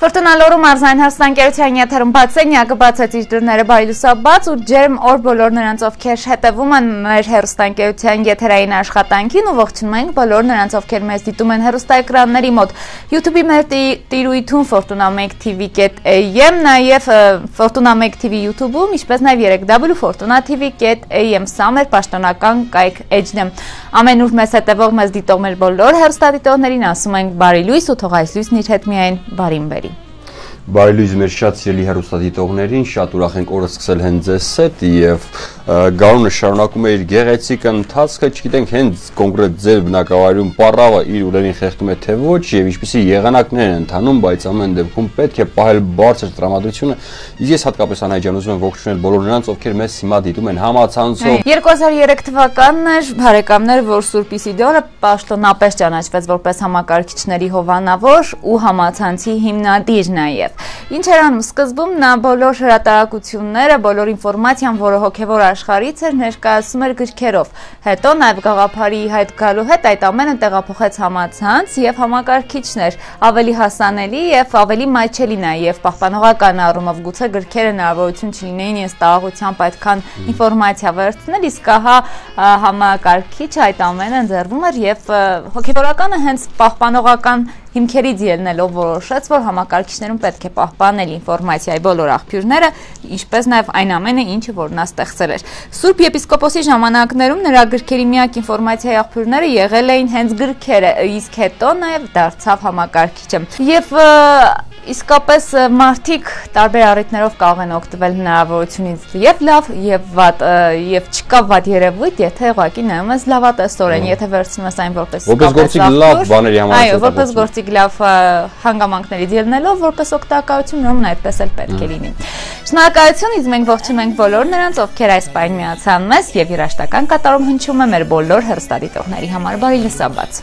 Ֆորտունալորում արզային հաստանկերության եթերում բացենյակը բացեց իր դրները բայլուսաբաց ու ջերմ օր բոլոր նրանց ովքեր հետևում են մեր հերոստանկերության եթերային աշխատանքին ու ողջունում ենք բոլոր նրանց ովքեր մեզ դիտում են հերոստաեկրանների մոտ YouTube-ի մեր տիրույթում Fortuna1 TV.am նաև Fortuna1 TV YouTube-ում ինչպես նաև 3W Fortuna TV.am սա մեր պաշտոնական կայք էջն է ամեն ուր մեզ հետևող մեզ դիտող մեր բոլոր հերոստատիտողներին ասում ենք բարի լույս ու թող այս լույսն իր հետ միայն բարին բերի Բարի լույս մեր շատ սիրելի հեռուստադիտողներին, շատ ուրախ ենք օրը սկսել հենց ձեզ հետ եւ գարունը շարունակում է իր գեղեցիկ ընթացքը, չգիտենք հենց կոնկրետ ձեր բնակավայրում պարավը իր ուրերին խեղդում է թե ոչ եւ ինչպիսի եղանակներ են ընթանում, բայց ամեն դեպքում պետք է պահել բարձր տրամադրությունը։ Իսկ ես հատկապես անհայջան ուզում եմ ողջունել բոլոր նրանց, ովքեր մեզ հիմա դիտում են համացանցով։ 2003 թվականն էր, բարեկամներ, որ Սուրբ Իսիդորը պաշտոնապես ճանաչվեց որպես համակարգիչների հովանավոր ու համացանցի հիմնադիր նաեւ։ Ինչ էր անում սկզբում նա բոլոր հրատարակությունները, բոլոր ինֆորմացիան, որը հոգևոր աշխարից էր, ներկայացում էր գրքերով։ Հետո նաև գաղափարի հայտ գալու հետ այդ ամենը տեղափոխեց համացանց եւ համակարգիչներ, ավելի հասանելի եւ ավելի մայչելի նաեւ պահպանողական առումով գուցե գրքերը հնարավորություն չլինեին ես տաղությամբ այդքան ինֆորմացիա վերցնել, իսկ ահա համակարգիչ այդ ամենը ընձեռվում էր եւ հոգեվորականը հենց պահպանողական հիմքերից ելնելով որոշեց, որ համակարգիչներում պետք է պահպանել ինֆորմացիայի բոլոր աղբյուրները, ինչպես նաև այն ամենը, ինչը որ նա ստեղծել էր։ Սուրբ եպիսկոպոսի ժամանակներում նրա գրքերի միակ ինֆորմացիայի աղբյուրները եղել էին հենց գրքերը, իսկ հետո նաև դարձավ համակարգիչը։ Եվ իսկապես մարդիկ տարբեր առիթներով կարող են օգտվել հնարավորությունից եւ լավ եւ վատ եւ չկա վատ երևույթ, եթե ուղղակի նայում ես լավատեսորեն, եթե վերցնում ես այն որպես որպես գործիք լավ բաների համար այո, որպես գործիք լավ հանգամանքներից ելնելով որպես օգտակարություն ուրեմն այդպես էլ պետք է լինի։ Շնորհակալություն, իսկ մենք ողջունում ենք բոլոր նրանց, ովքեր այս պայն միացան մեզ եւ երաշտական կատարում հնչում է մեր բոլոր հերստադիտողների համար։ Բարի լսաբաց։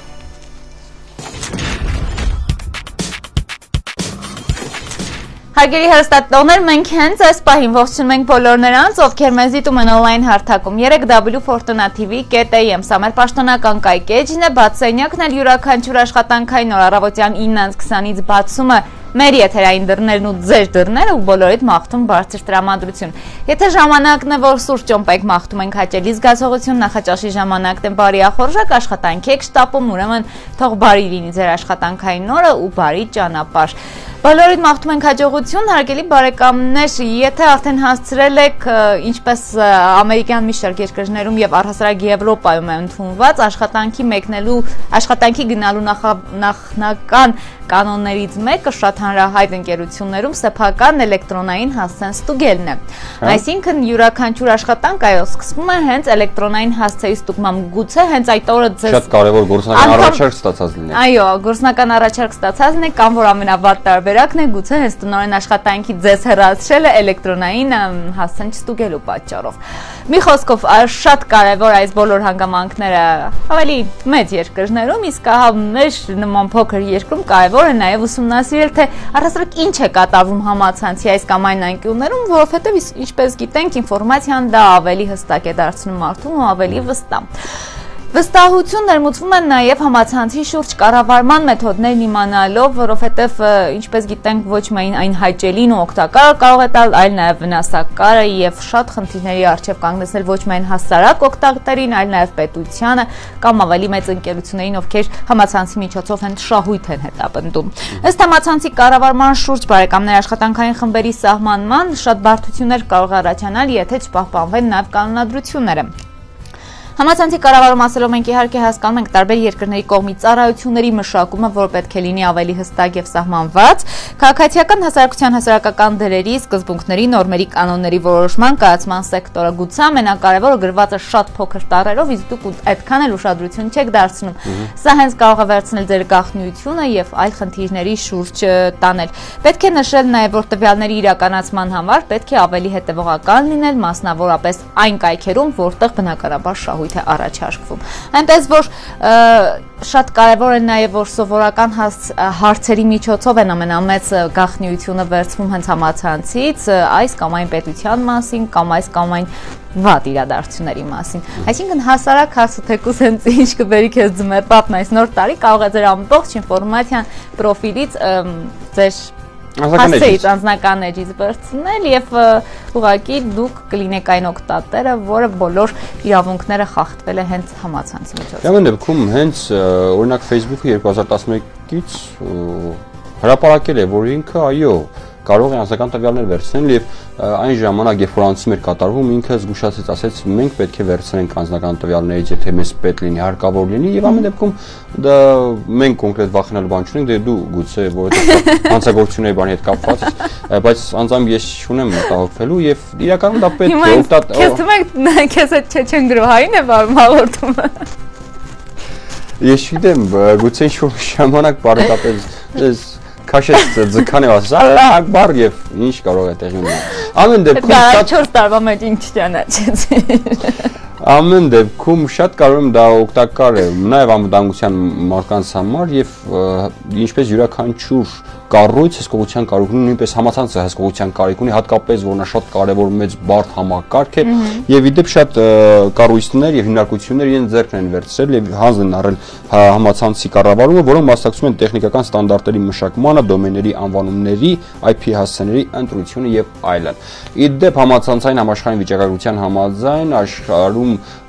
Հարգելի հեռուստատիտողներ, մենք հենց այս պահին ողջունում ենք բոլոր նրանց, ովքեր մեզ դիտում են on-line հարթակում. 3W Fortuna TV.am, սա մեր պաշտոնական կայքեջն է, բաց սենյակն էլ յուրաքանչյուր աշխատանքային օր առավոտյան 9-ից 20-ից բացումը մեր եթերային դռներն ու ձեր դռները ու բոլորիդ մաղթում բարձր տրամադրություն։ Եթե ժամանակն է, որ սուրճ ճոմպեք մաղթում ենք հաճելի զգացողություն, նախաճաշի ժամանակն է բարի ախորժակ աշխատանք եք շտապում, ուրեմն թող բարի լինի ձեր աշխատանքային օրը ու բարի ճանապարհ։ Բոլորիդ մաղթում ենք հաջողություն, հարգելի բարեկամներ, եթե արդեն հասցրել եք ինչպես ամերիկյան մի շարք երկրներում եւ առհասարակ Եվրոպայում է ընդունված աշխատանքի մեկնելու, աշխատանքի գնալու նախնական կանոններից մեկը շատ հանրահայտ ընկերություններում սեփական էլեկտրոնային հասցեն ստուգելն է։ հա։ Այսինքն յուրաքանչյուր աշխատանք այո սկսվում է հենց էլեկտրոնային հասցեի ստուգմամբ։ Գուցե հենց այդ օրը ձեզ Շատ կարևոր գործնական առաջարկ ստացած լինի։ Այո, գործնական առաջարկ ստացած լինի կամ որ ամենավատ տարբերակն է գուցե հենց տնօրեն աշխատանքի ձեզ հեռացրել է էլեկտրոնային հասցեն չստուգելու պատճառով։ Մի խոսքով շատ կարևոր այս բոլոր հանգամանքները ավելի մեծ երկրներում, իսկ ահա մեր նման փոքր երկրում կարևոր է նաև ուսումնասիրել, թե առհասարակ ինչ է կատարվում համացանցի այս կամ այն անկյուններում, որովհետև ինչպես գիտենք, ինֆորմացիան դա ավելի հստակ է դարձնում մարդուն ու ավելի վստահ։ Վստահություն ներմուծվում է նաև համացանցի շուրջ կառավարման մեթոդներն իմանալով, որովհետև ինչպես գիտենք ոչ միայն այն հաճելին ու օգտակար կարող է տալ, այլ նաև վնասակար է եւ շատ խնդիրների առջև կանգնեցնել ոչ միայն հասարակ օգտակներին, այլ նաև պետությանը կամ ավելի մեծ ընկերություններին, ովքեր համացանցի միջոցով հենց շահույթ են հետապնդում։ Ըստ համացանցի կառավարման շուրջ բարեկամներ աշխատանքային խմբերի սահմանման շատ բարդություններ կարող առաջանալ, եթե չպահպանվեն նաև կանոնադրությունները։ Համացանցի կառավարում ասելով մենք իհարկե հասկանում ենք տարբեր երկրների կողմից ծառայությունների մշակումը, որ պետք է լինի ավելի հստակ եւ սահմանված, քաղաքացիական հասարակության հասարակական դերերի, սկզբունքների, նորմերի, կանոնների որոշման կայացման սեկտորը գուցե ամենակարևորը գրված է շատ փոքր տառերով, իսկ դուք այդքան էլ ուշադրություն չեք դարձնում։ Սա հենց կարող է վերցնել ձեր գաղտնիությունը եւ այլ խնդիրների շուրջ տանել։ Պետք է նշել նաեւ, որ տվյալների իրականացման համար պետք է ավելի հետևողական լինել, մասնավորապես այն կայքերում, որտեղ բնականաբար շահույթ մշակույթ է առաջարկվում։ Այնպես որ շատ կարևոր է նաև որ սովորական հարցերի միջոցով են ամենամեծ գաղտնիությունը վերցվում հենց համացանցից այս կամ այն պետության մասին կամ այս կամ այն վատ իրադարձությունների մասին։ Այսինքն հասարակ հարցը թեկուս հենց ինչ կբերի քեզ ձմեռ պատմես նոր տարի կարող է ձեր ամբողջ ինֆորմացիան պրոֆիլից ձեր հասցեից անձնական էջից բրցնել եւ ուղղակի դուք կլինեք այն օկտատերը, որը բոլոր իրավունքները խախտվել է հենց համացանցի միջոցով։ Ուրեմն դեպքում հենց օրինակ Facebook-ը 2011-ից հրապարակել է, որ ինքը այո, կարող է անձնական տվյալներ վերցնել եւ այն ժամանակ, երբ որ անցում էր կատարվում, ինքը զգուշացեց, ասեց, մենք պետք է վերցնենք անձնական տվյալներից, եթե մեզ պետք լինի, հարկավոր լինի եւ ամեն դեպքում դա մենք կոնկրետ վախենալու բան չունենք, դե դու գուցե որովհետեւ հանցագործությունների բանի հետ կապված, բայց անձամբ ես չունեմ մտահոգվելու եւ իրականում դա պետք է օգտատ Քեզ թվում է քեզ այդ չեչեն գրոհային է հաղորդումը Ես չգիտեմ, գուցե ինչ-որ ժամանակ բարեկապել քաշեց ձգանը ասես Ալլահ ակբար եւ ինչ կարող է տեղի ունենալ։ Ամեն դեպքում շատ 4 տարվա մեջ ինչ ճանաչեցի։ Ամեն դեպքում շատ կարող եմ դա օգտակար է նաև անվտանգության մարդկանց համար եւ ինչպես յուրաքանչյուր կառույց հսկողության կարիք ունի, նույնպես համացանցը հսկողության կարիք ունի, հատկապես որ նա շատ կարևոր մեծ բարդ համակարգ է եւ իդեպ շատ կառույցներ եւ հիմնարկություններ իրեն ձեռքն են վերցրել եւ հանձն են առել համացանցի կառավարումը, որոնք մասնակցում են տեխնիկական ստանդարտների մշակմանը, դոմեյների անվանումների, IP հասցեների ընտրությունը եւ այլն։ Իդեպ համացանցային համաշխարհային վիճակագրության համաձայն աշխարհում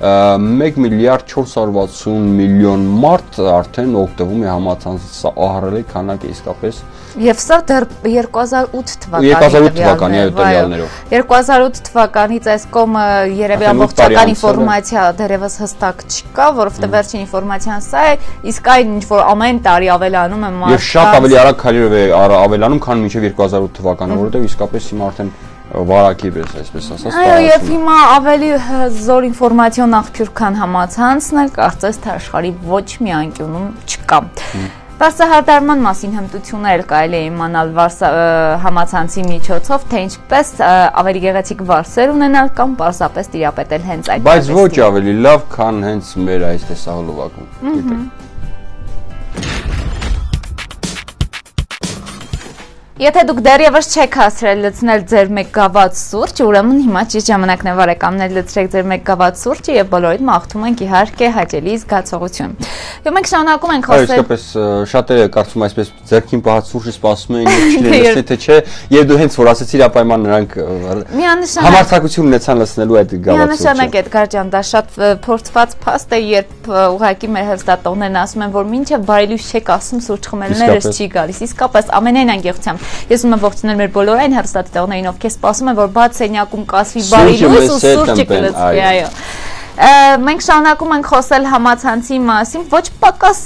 1 միլիարդ 460 միլիոն մարդ արդեն օգտվում է համացանցից, սա ահռելի քանակ է իսկապես Եվ սա դեռ 2008 թվականի 2008 թվականի այո տվյալներով 2008 թվականից այս կոմը երևի ամբողջական ինֆորմացիա դեռևս հստակ չկա, որովհետև վերջին ինֆորմացիան սա է, իսկ այն ինչ որ ամեն տարի ավելանում է մարդկանց Եվ շատ ավելի արագ քայլերով է ավելանում, քան մինչև 2008 թվականը, որովհետև իսկապես հիմա արդեն վարակի պես, այսպես ասած։ Այո, եւ հիմա ավելի զոր ինֆորմացիոն աղբյուր քան համացանցն է, կարծես թե աշխարհի ոչ մի անկյունում չկա։ Վարսահարդարման մասին հմտություններ կարելի է իմանալ համացանցի միջոցով, թե ինչպես ավելի գեղեցիկ վարսեր ունենալ կամ պարզապես տիրապետել հենց այդ Բայց ոչ ավելի լավ, քան հենց մեր այս տեսահոլովակում։ Գիտեք։ Եթե դուք դեռևս չեք հասրել լցնել ձեր 1 գավաթ սուրճ, ուրեմն հիմա ճիշտ ժամանակն է վարեկամներ լցրեք ձեր 1 գավաթ սուրճը եւ բոլորիդ մաղթում ենք իհարկե հաճելի զգացողություն։ Եվ մենք շարունակում ենք խոսել։ իսկապես շատերը կարծում այսպես ձերքին պահած սուրճը սպասում են եւ չլսեն թե չէ, եւ դու հենց որ ասեցիր ապայման նրանք համարձակություն ունեցան լցնելու այդ գավաթ սուրճը։ Միանշանակ Էդգար ջան, դա շատ փորձված փաստ է, երբ ուղակի մեր հստատողներն ասում են, որ մինչև բարելույս չեք ասում սուրճ խմելներս չի գալիս։ Իսկապես ամենայն անկեղծությամբ Ես ուզում եմ ողջունել մեր բոլոր այն հեռուստադիտողներին, ովքեր սպասում են, որ բաց սենյակում կասվի բարի լույս ու սուրճը կլցվի, այո մենք շարունակում ենք խոսել համացանցի մասին ոչ պակաս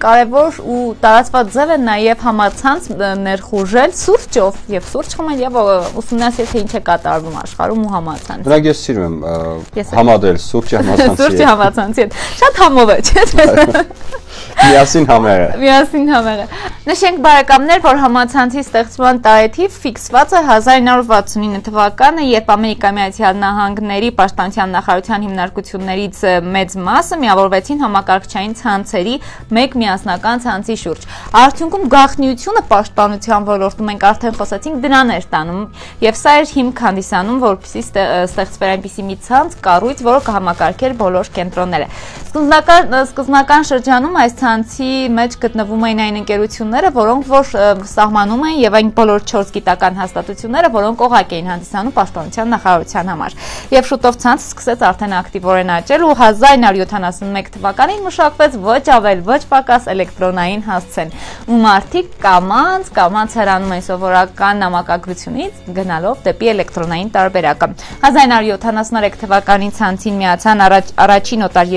կարևոր ու տարածված ձև է նաև համացանց ներխուժել սուրճով եւ սուրճ խմել եւ ուսումնասիրել թե ինչ է կատարվում աշխարհում ու համացանց Դրանք ես սիրում եմ համադրել սուրճի համացանցի Սուրճի համացանցի հետ շատ համով է չէ Միասին համեղը։ Միասին համեղը։ Նշենք բարեկամներ, որ համացանցի ստեղծման տարեթիվ ֆիքսված է 1969 թվականը, երբ Ամերիկայի Միացյալ Նահանգների Պաշտպանության նախարարության հիմնարկություններից մեծ մասը միավորվեցին համակարգչային ցանցերի մեկ միասնական ցանցի շուրջ։ Արդյունքում գաղտնիությունը պաշտպանության ոլորտում ենք արդեն խոսացինք դրան էր տանում, եւ սա էր հիմք հանդիսանում, որպեսզի ստեղծվեր այնպիսի մի ցանց, կառույց, որը կհամակարգեր բոլոր կենտրոնները։ Սկզբնական սկզբնական շրջանում այս ցանցի մեջ գտնվում էին այն ընկերությունները, որոնք որ սահմանում են եւ այն բոլոր 4 գիտական հաստատությունները, որոնք օղակ էին հանդիսանում պաշտպանության նախարարության համար։ Եվ շուտով ցանցը սկսեց արդեն ակտիվորեն աճել ու 1971 թվականին մշակվեց ոչ ավել, ոչ պակաս էլեկտրոնային հասցեն, ու մարդիկ կամանց կամանց հեռանում են սովորական նամակագրությունից գնալով դեպի էլեկտրոնային տարբերակը։ 1973 թվականին ցանցին միացան առաջին օտար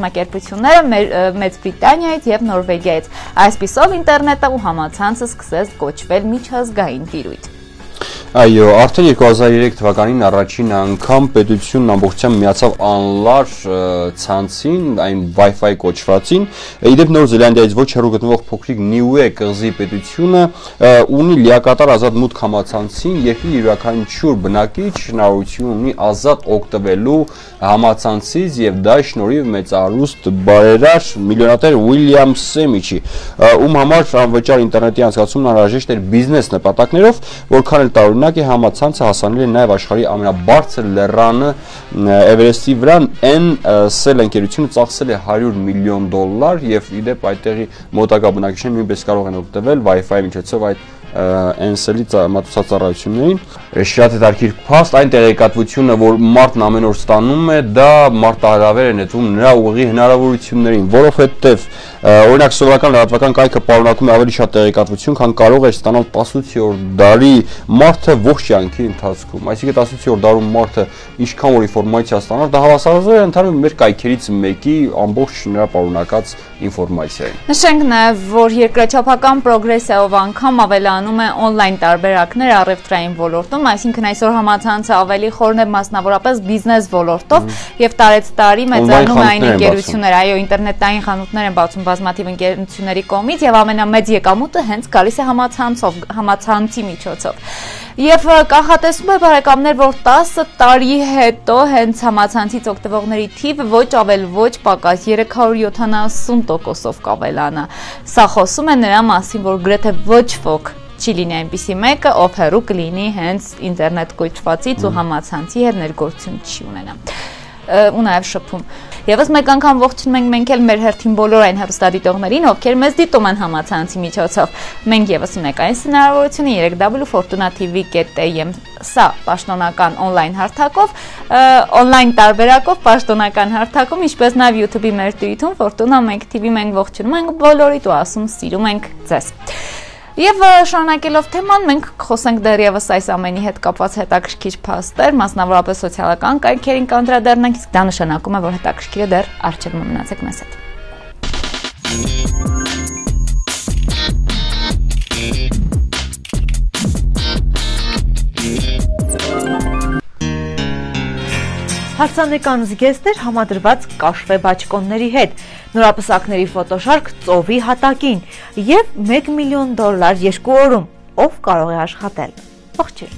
երկրակազմակերպությունները Մեծ Բրիտանիա Իսպանիայից եւ Նորվեգիայից։ Այսպիսով ինտերնետը ու համացանցը սկսեց կոչվել միջազգային տիրույթ։ Այո, արդեն 2003 թվականին առաջին անգամ պետությունն ամբողջությամբ միացավ անլար ցանցին, այն Wi-Fi կոչվածին։ Իդեպ Նոր Զելանդիայից ոչ հեռու գտնվող փոքրիկ Niue կղզի պետությունը ունի լիակատար ազատ մուտք համացանցին, երկրի յուրաքանչյուր բնակիչ հնարավորություն ունի ազատ օգտվելու համացանցից եւ դա շնորհիվ մեծարուստ բարերար միլիոնատեր Ուիլյամ Սեմիչի, ում համար անվճար ինտերնետի անցկացումն անհրաժեշտ էր բիզնես նպատակներով, որքան էլ տարօրինակ Օրինակի համացանցը հասանելի է նաև աշխարհի ամենաբարձր լեռանը Էվերեստի վրա N Cell ընկերությունը ծախսել է 100 միլիոն դոլար եւ իդեպ այդտեղի մոտակա բնակիչները նույնպես կարող են օգտվել Wi-Fi միջոցով այդ NSL-ի մատուցածառայություններին։ Շատ հետաքրքիր փաստ այն տեղեկատվությունը, որ մարդն ամեն օր ստանում է, դա մարտահրավեր է նետվում նրա ուղի հնարավորություններին, որովհետև օրինակ սովորական լրատվական կայքը պարունակում է ավելի շատ տեղեկատվություն, քան կարող է ստանալ 18-րդ դարի մարդը ողջ կյանքի ընթացքում։ Այսինքն 18-րդ դարում մարդը ինչքան որ ինֆորմացիա ստանար, դա հավասարազոր է ընդհանուր մեր կայքերից մեկի ամբողջ նրա պարունակած ինֆորմացիային։ Նշենք նաև, որ երկրաչափական պրոգրեսիայով անգամ ավելանում է on-line տարբերակներ առևտրային ոլորտում, այսինքն այսօր համացանցը ավելի խորն է մասնավորապես բիզնես ոլորտով եւ տարեց տարի մեծանում է այն ընկերությունները, այո, ինտերնետային խանութներ են բացում բազմաթիվ ընկերությունների կողմից եւ ամենամեծ եկամուտը հենց գալիս է համացանցով, համացանցի միջոցով։ Եվ կանխատեսում է բարեկամներ, որ 10 տարի հետո հենց համացանցից օգտվողների թիվը ոչ ավել ոչ պակաս 370%-ով կավելանա։ Սա խոսում է նրա մասին, որ գրեթե ոչ ոք չի լինի այնպիսի մեկը, ով հեռու կլինի հենց ինտերնետ կոչվածից ու համացանցի հետ ներգործություն չի ունենա ու նաև շփում։ Եվս մեկ անգամ ողջունում ենք մենք էլ մեր հերթին բոլոր այն հեռուստադիտողներին, ովքեր մեզ դիտում են համացանցի միջոցով։ Մենք եւս ունենք այս հնարավորությունը 3w.fortuna.tv.am սա պաշտոնական on-line հարթակով, on-line տարբերակով պաշտոնական հարթակում, ինչպես նաև YouTube-ի մեր tweet-ում Fortuna Make TV մենք ողջունում ենք բոլորիդ ու ասում սիրում ենք ձեզ։ Եվ շարունակելով թեման, մենք խոսենք դեռևս այս ամենի հետ կապված հետաքրքիր փաստեր, մասնավորապես սոցիալական կայքերին կանդրադառնանք, իսկ դա նշանակում է, որ հետաքրքիրը դեռ արժևում մնացեք մեզ հետ։ Հարցանեկան զգեստներ համադրված կաշվե բաճկոնների հետ, նորապսակների ֆոտոշարք ծովի հատակին եւ 1 միլիոն դոլար երկու օրում, ով կարող է աշխատել։ Ողջույն։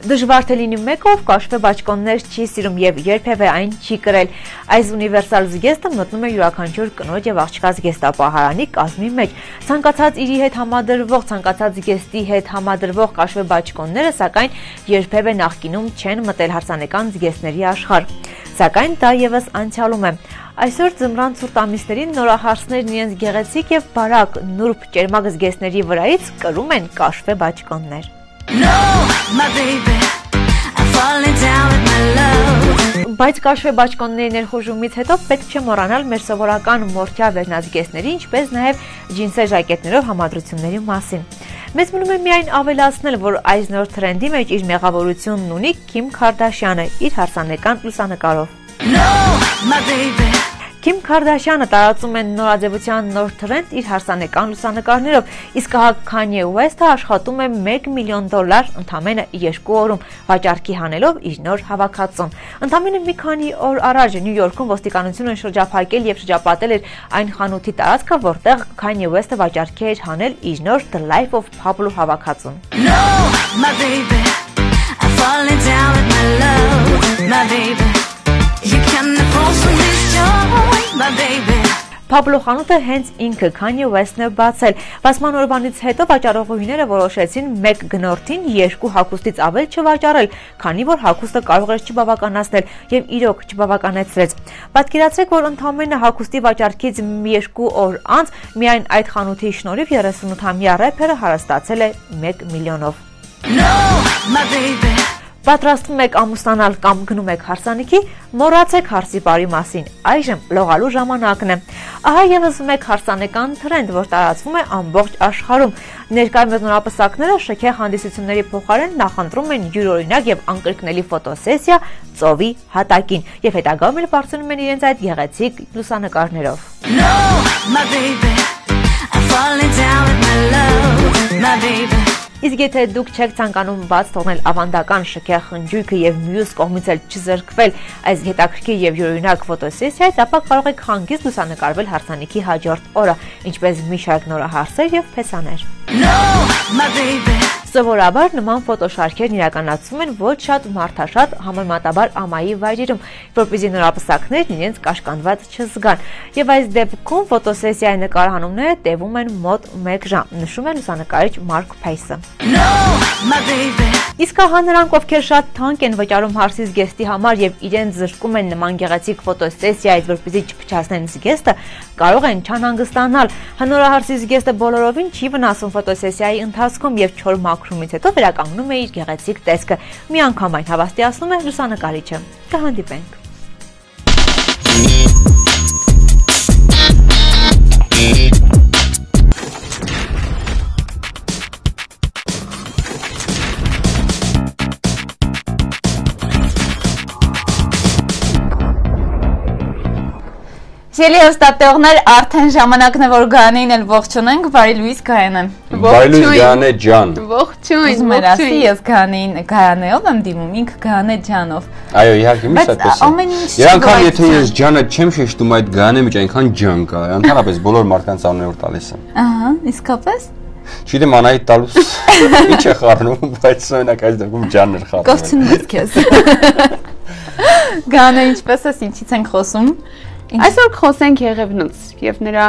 Դժվար թե լինի մեկով կաշվե բաճկոններ չի սիրում եւ երբևէ այն չի կրել։ Այս ունիվերսալ զգեստը մտնում է յուրաքանչյուր կնոջ եւ աղջկա զգեստապահարանի կազմի մեջ։ Ցանկացած իրի հետ համադրվող, ցանկացած զգեստի հետ համադրվող կաշվե բաճկոնները, սակայն երբևէ նախկինում չեն մտել հարսանեկան զգեստների աշխարհ։ Սակայն դա եւս անցյալում է։ Այսօր ձմռան ցուրտ ամիսներին նորահարսներն իրենց գեղեցիկ եւ բարակ նուրբ ճերմակ զգեստների վրայից կրում են կաշվե բաճկոններ։ No, my baby, I'm falling down with my love։ Բայց կաշվե բաճկոնների ներխուժումից հետո պետք չէ մոռանալ մեր սովորական մորթյա վերնազգեստների, ինչպես նաև ջինսե ժակետներով համադրությունների մասին։ Մեզ մնում է միայն ավելացնել, որ այս նոր թրենդի մեջ իր մեղավորությունն ունի Քիմ Քարդաշյանը իր հարսանեկան լուսանկարով։ No, my baby Քիմ Քարդաշյանը տարածում է նորաձևության նոր թրենդ իր հարսանեկան լուսանկարներով, իսկ հա Քանյե Ուեսթը աշխատում է 1 միլիոն դոլար ընդամենը 2 օրում վաճառքի հանելով իր նոր հավաքածուն։ Ընդամենը մի քանի օր առաջ Նյու Յորքում ոստիկանությունը շրջափակել եւ շրջապատել էր այն խանութի տարածքը, որտեղ Քանյե Ուեսթը վաճառքի էր հանել իր նոր The Life of Pablo հավաքածուն։ No, my baby, I'm falling down with my love, my baby. You can force me Pablo խանութը հենց ինքը Kanye West-ն է բացել։ Բացման օրվանից հետո վաճառողուհիները որոշեցին 1 գնորդին 2 հագուստից ավել չվաճառել, քանի որ հագուստը կարող էր չբավականացնել եւ իրոք չբավականեցրեց։ Պատկերացրեք, որ ընդամենը հագուստի վաճառքից 2 օր անց միայն այդ խանութի շնորհիվ 38-ամյա рэփերը հարստացել է 1 միլիոնով։ No, my baby Պատրաստվում եք ամուսնանալ կամ գնում եք հարսանիքի, մոռացեք հարսի բարի մասին։ Այժմ լողալու ժամանակն է։ Ահա եւս մեկ հարսանեկան թրենդ, որ տարածվում է ամբողջ աշխարհում։ Ներկայումս նորապսակները շքեղ հանդիսությունների փոխարեն նախընտրում են յուրօրինակ եւ անկրկնելի ֆոտոսեսիա ծովի հատակին եւ հետագայում էլ բարձրանում են իրենց այդ գեղեցիկ լուսանկարներով։ No, my baby, I'm falling down with my love, my baby Իսկ եթե դուք չեք ցանկանում բաց թողնել ավանդական շքեղ խնջույքը եւ մյուս կողմից էլ չզրկվել այս հետաքրքիր եւ յուրօրինակ ֆոտոսեսիայից, ապա կարող եք հանգիստ լուսանկարվել հարսանիքի հաջորդ օրը, ինչպես մի շարք նորահարսեր եւ փեսաներ։ No, my baby Սովորաբար նման ֆոտոշարքերն իրականացվում են ոչ շատ մարդաշատ համեմատաբար ամայի վայրերում, որպեսզի նորապսակներն իրենց կաշկանդված չզգան։ Եվ այս դեպքում ֆոտոսեսիայի նկարահանումները տևում են մոտ 1 ժամ, նշում է լուսանկարիչ Մարկ Փեյսը։ Իսկ ահա նրանք, ովքեր շատ թանկ են վճարում հարսի զգեստի համար եւ իրեն զրկում են նման գեղեցիկ ֆոտոսեսիայից, որպեսզի չփչացնեն զգեստը, կարող են չանհանգստանալ։ Հնորահարսի զգեստը բոլորովին չի վնասում ֆոտոսեսիայի ընթացքում եւ չոր մաքրումից հետո վերականգնում է իր գեղեցիկ տեսքը։ Մի անգամ այն հավաստիացնում է լուսանկարիչը։ Կհանդիպենք։ Սիրելի հստատեղներ, արդեն ժամանակն է որ Գայանին էլ ողջունենք, բարի լույս Գայանե։ Բարի լույս Գայանե ջան։ Ողջույն, Ուզում եմ ասի, ես Գայանին Գայանեով եմ դիմում, ինքը Գայանե ջանով։ Այո, իհարկե, միշտ Բայց այդպես է։ ամեն ինչ Երանքան եթե ես ջանը չեմ շեշտում այդ Գայանե մեջ այնքան ջան կա, ընդհանրապես բոլոր մարդկանց անունը տալիս եմ։ Ահա, իսկապես։ Չգիտեմ Անահիտ տալուս ինչ է խառնում, բայց օրինակ այս դեպքում ջանն էր խառնում։ Կողցնում ես քեզ։ Գայանե, ինչպես ես, ինչից ենք խոսում։ Այսօր խոսենք Եղևնուց եւ նրա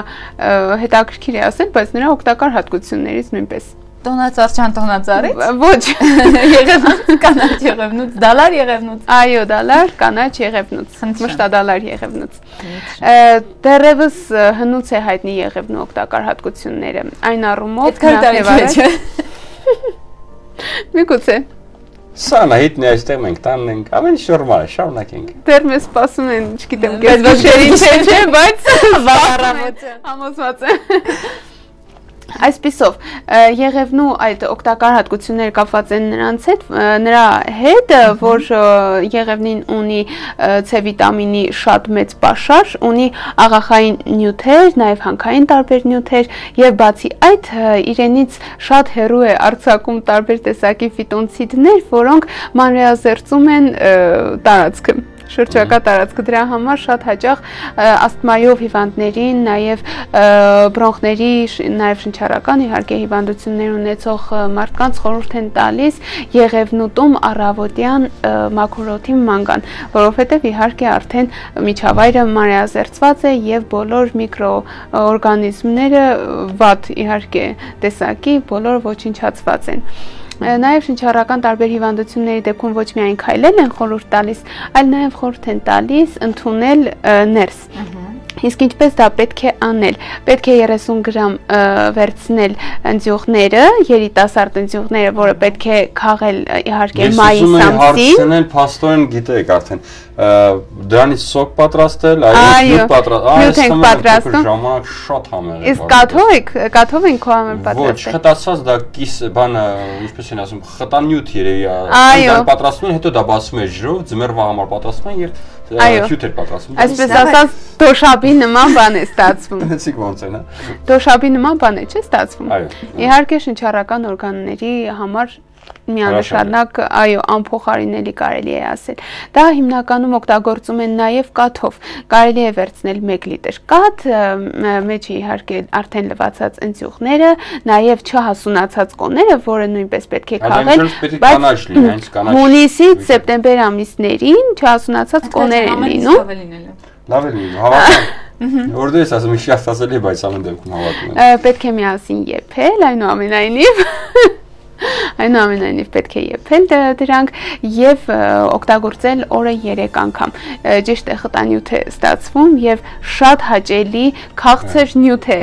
հետաքրքիր է ասել, բայց նրա օգտակար հատկություններից նույնպես։ Տոնածառչան տոնածառից։ Ոչ։ Եղևնուց, կանաչ եղևնուց, դալար եղևնուց։ Այո, դալար, կանաչ Եղևնուց, մշտադալար Եղևնուց։ Դեռևս հնուց է հայտնի Եղևնու օգտակար հատկությունները։ Այն առումով առաջ- Միգուցե Սա Անահիտն է այստեղ մենք տանն ենք, ամեն ինչ նորմալ է, շարունակենք։ դեռ մեզ սպասում են, չգիտեմ, գեշերին չէ, չէ, բայց Վաղարամոթը։ Համոզված եմ։ Այսպիսով Եղևնու այդ օգտակար հատկությունները կապված են նրանց հետ, նրա հետ, որ Եղևնին ունի C վիտամինի շատ մեծ պաշար, ունի աղախային նյութեր, նաև հանքային տարբեր նյութեր եւ բացի այդ իրենից շատ հեռու է արձակում տարբեր տեսակի ֆիտոնցիդներ, որոնք մանրեազերծում են տարածքը շրջակա տարածքը դրա համար շատ հաճախ ասթմայով հիվանդներին, նաև բրոնխների, նաև շնչառական իհարկե հիվանդություններ ունեցող մարդկանց խորհուրդ են տալիս եղևնուտում առավոտյան ը, մաքուրոթի ման կան, որովհետև իհարկե արդեն միջավայրը մանրեազերծված է եւ բոլոր միկրոօրգանիզմները վատ իհարկե տեսակի բոլոր ոչնչացված են։ Նաև շնչառական տարբեր հիվանդությունների դեպքում ոչ միայն քայլել են խորհուրդ տալիս, այլ նաև խորհուրդ են տալիս ընդունել ներս։ Իսկ ինչպես դա պետք է անել։ Պետք է 30 գրամ վերցնել ընձյուղները, երիտասարդ ընձյուղները, որը պետք է քաղել իհարկե Ես մայիս ուզում եմ ամսին։ հարցնել, փաստորեն գիտեք արդեն դրանից սոկ պատրաստել, այո, նյութ ենք պատրաստում։ ժամանակ շատ համեղ է։ Իսկ վարվում։ կաթով են քո համար Ոչ, պատրաստել։ խտացած դա կիս բանը, ինչպես են ասում, խտանյութ երևի է։ Այո։ պատրաստում են, հետո դա բացում է ջրով, ձմեռվա համար պատրաստում են եւ Այո։ հյութ էր պատրաստում։ Այսպես է։ ասած, դոշաբի նման բան է ստացվում։ Գնացիք ոնց են, հա։ Դոշաբի նման բան է, չէ՞ ստացվում։ Այո։ Իհարկե շնչառական օրգանների համար միանշանակ, այո, անփոխարինելի կարելի է ասել։ Դա հիմնականում օգտագործում են նաև կաթով։ Կարելի է վերցնել 1 լիտր կաթ, մեջը իհարկե արդեն լվացած ընձյուղները, նաև չհասունացած կոնները, որը նույնպես պետք է քաղել, կանաչ հունիսից սեպտեմբեր ամիսներին չհասունացած կոներ են լինում։ Լավ է լինում, հավատում։ Որտե՞ղ ես ասում, շատ ասելի է, բայց ամեն դեպքում հավատում եմ։ պետք է միասին եփել, այնուամենայնիվ այնուամենայնիվ պետք է եփել դրանք եւ օգտագործել օրը 3 անգամ։ Ճիշտ է խտանյութ է ստացվում եւ շատ հաճելի քաղցր նյութ է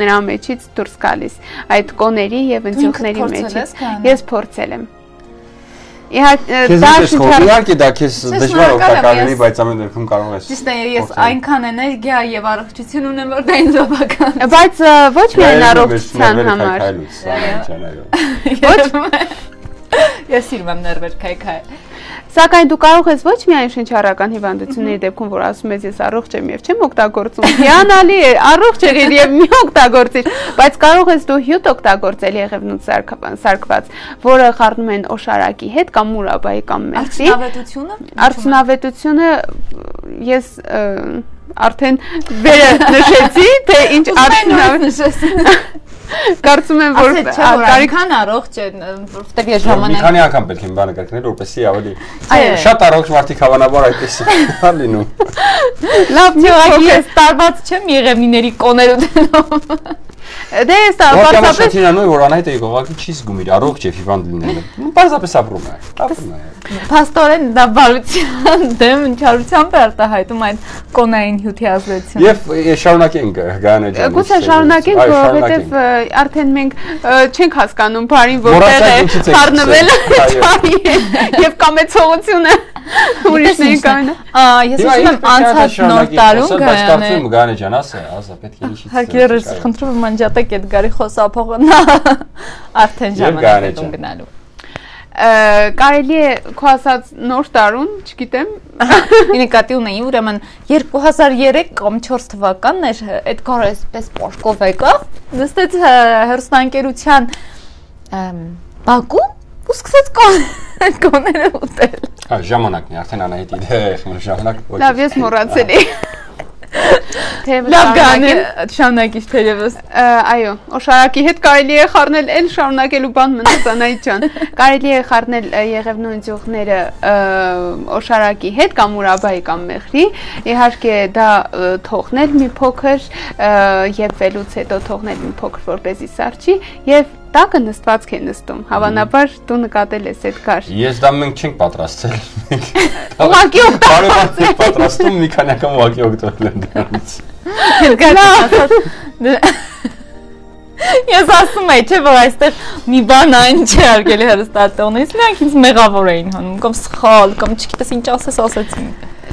նրա մեջից դուրս գալիս այդ կոների եւ ընձյուղների մեջից։ Ես փորձել եմ։ Իհարկե դա խորհուրդ, շնչառ իհարկե դա քեզ դժվար շնորհակալ եմ, օգտակար լինի, ես- բայց ամեն դեպքում կարող ես։ Ճիշտ է, ես այնքան էներգիա եւ առողջություն ունեմ, որ դա ինձ բավական բայց ոչ միայն առողջության համար։ այո։ Ես սիրում եմ ներվեր քայքայ։ Սակայն դու կարող ես ոչ միայն շնչառական հիվանդությունների դեպքում, որ ասում ես ես առողջ եմ եւ չեմ օգտագործում, հիանալի է, առողջ եղիր եւ մի օգտագործիր, բայց կարող ես դու հյութ օգտագործել եղևնուց սարքված, որը խառնում են օշարակի հետ կամ մուրաբայի կամ մեղսի։ Արդյունավետությունը։ Արդյունավետությունը ես արդեն վերը նշեցի, թե ինչ արդյունավետ կարծում եմ որ Ասել չէ, որ կարիք այնքան առողջ է, որովհետեւ ես Մի ժամանակ քանի անգամ պետք է մի բանը կրկնել, որպեսզի ավելի շատ առողջ մարդիկ հավանաբար այդպես են լինում։ լավ մի փոքր ես տարված չեմ եղևնիների կոներ ուտելով։ Դե էստա Պարզապես բացապես շատինանոյ որ անհայտ է գողակի չի զգում իր առողջ եւ հիվանդ լինելը։ պարզապես ապրում է։ Ապրում է։ Փաստորեն դա բարության դեմ ինչարությամբ է արտահայտում այդ կոնային հյութի ազդեցությունը։ Եվ շարունակենք Գայանե ջան։ Գուցե շարունակենք, որովհետև ը, արդեն մենք չենք հասկանում բարին որտեղ է խառնվել եւ կամեցողությունը ուրիշների կայնը։ Ա, ես ուզում եմ անցած նոր տարում Բայց գայանե։ կարծում եմ Գայանե ջան, ասա, ասա, պետք է ինչից։ Հարկերս խնդրում եմ անջատեք այդ գարի խոսափողը նա արդեն ժամանակ է գնալու։ Կարելի է քո ասած նոր տարուն, չգիտեմ, Ինի կատի ունեի, ուրեմն 2003 կամ 4 թվականն էր, այդ կարը այսպես պաշկով եկավ, նստեց ըմ, բակում ու սկսեց կոն- կոները ուտել։ Հա, ժամանակն է, արդեն անահիտի դե ժամանակ։ ոչ լավ ես մոռացել Թեև Լավ գանը շարունակեմ։ շանակիչ թերևս։ Այո, օշարակի հետ կարելի է խառնել այն շարունակելու բան մնաց Անահիտ ջան։ Կարելի է խառնել ը, Եղևնու ընձյուղները ը, օշարակի հետ կամ ուրաբայի կամ մեղրի։ Իհարկե դա թողնել մի փոքր եւ վելուց հետո թողնել մի փոքր որպեսզի սարճի եւ տակը նստվածք է նստում։ Հավանաբար դու նկատել ես այդ կար։ Ես դա մենք չենք պատրաստել։ Ուղղակի ենք պատրաստում մի քանի անգամ ուղղակի օգտվել են դրանից։ Ես ասում եի, չէ՞ որ այստեղ մի բան այն չի արգելի հրստատողներից, նրանք ինձ մեղավոր էին հանում, կամ սխալ, կամ չգիտես ինչ ասես ասեցին։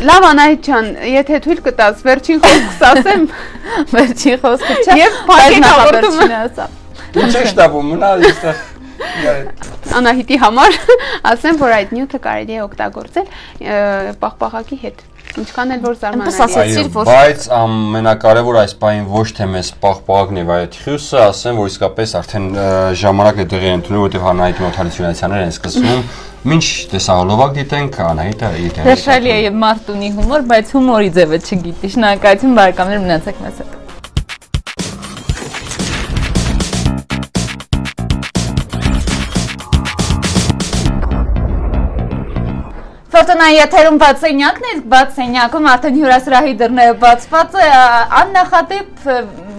Լավ Անահիտ ջան, եթե թույլ կտաս, վերջին խոսքս ասեմ Վերջին խոսքը չէ։ Եվ փակեք հաղորդումը։ ասա։ Ինչ է շտապում մնա այստեղ։ Անահիտի համար ասեմ, որ այդ նյութը կարելի է օգտագործել պաղպաղակի հետ։ Ինչքան էլ որ զարմանալի։ է։ Այո, որ- բայց ամենակարևորը այս բային ոչ թե մեզ պաղպաղակն եւ այդ խյուսը, ասեմ, որ իսկապես արդեն ժամանակն է տեղի ընդունել, որովհետեւ Հանայիթ Մոթալիցիոնացիաները են սկսվում։ Մինչ տեսահոլովակ դիտենք, Անահիտը իր Հրաշալի է եւ մարդ ունի հումոր, բայց հումորի ձևը չգիտի։ Շնորհակալություն բարեկամներ մնացեք մեզ հետ։ Ֆորտունայի եթերում բաց սենյակն է, բաց սենյակում արդեն հյուրասրահի դռները բացված է, աննախադեպ ը,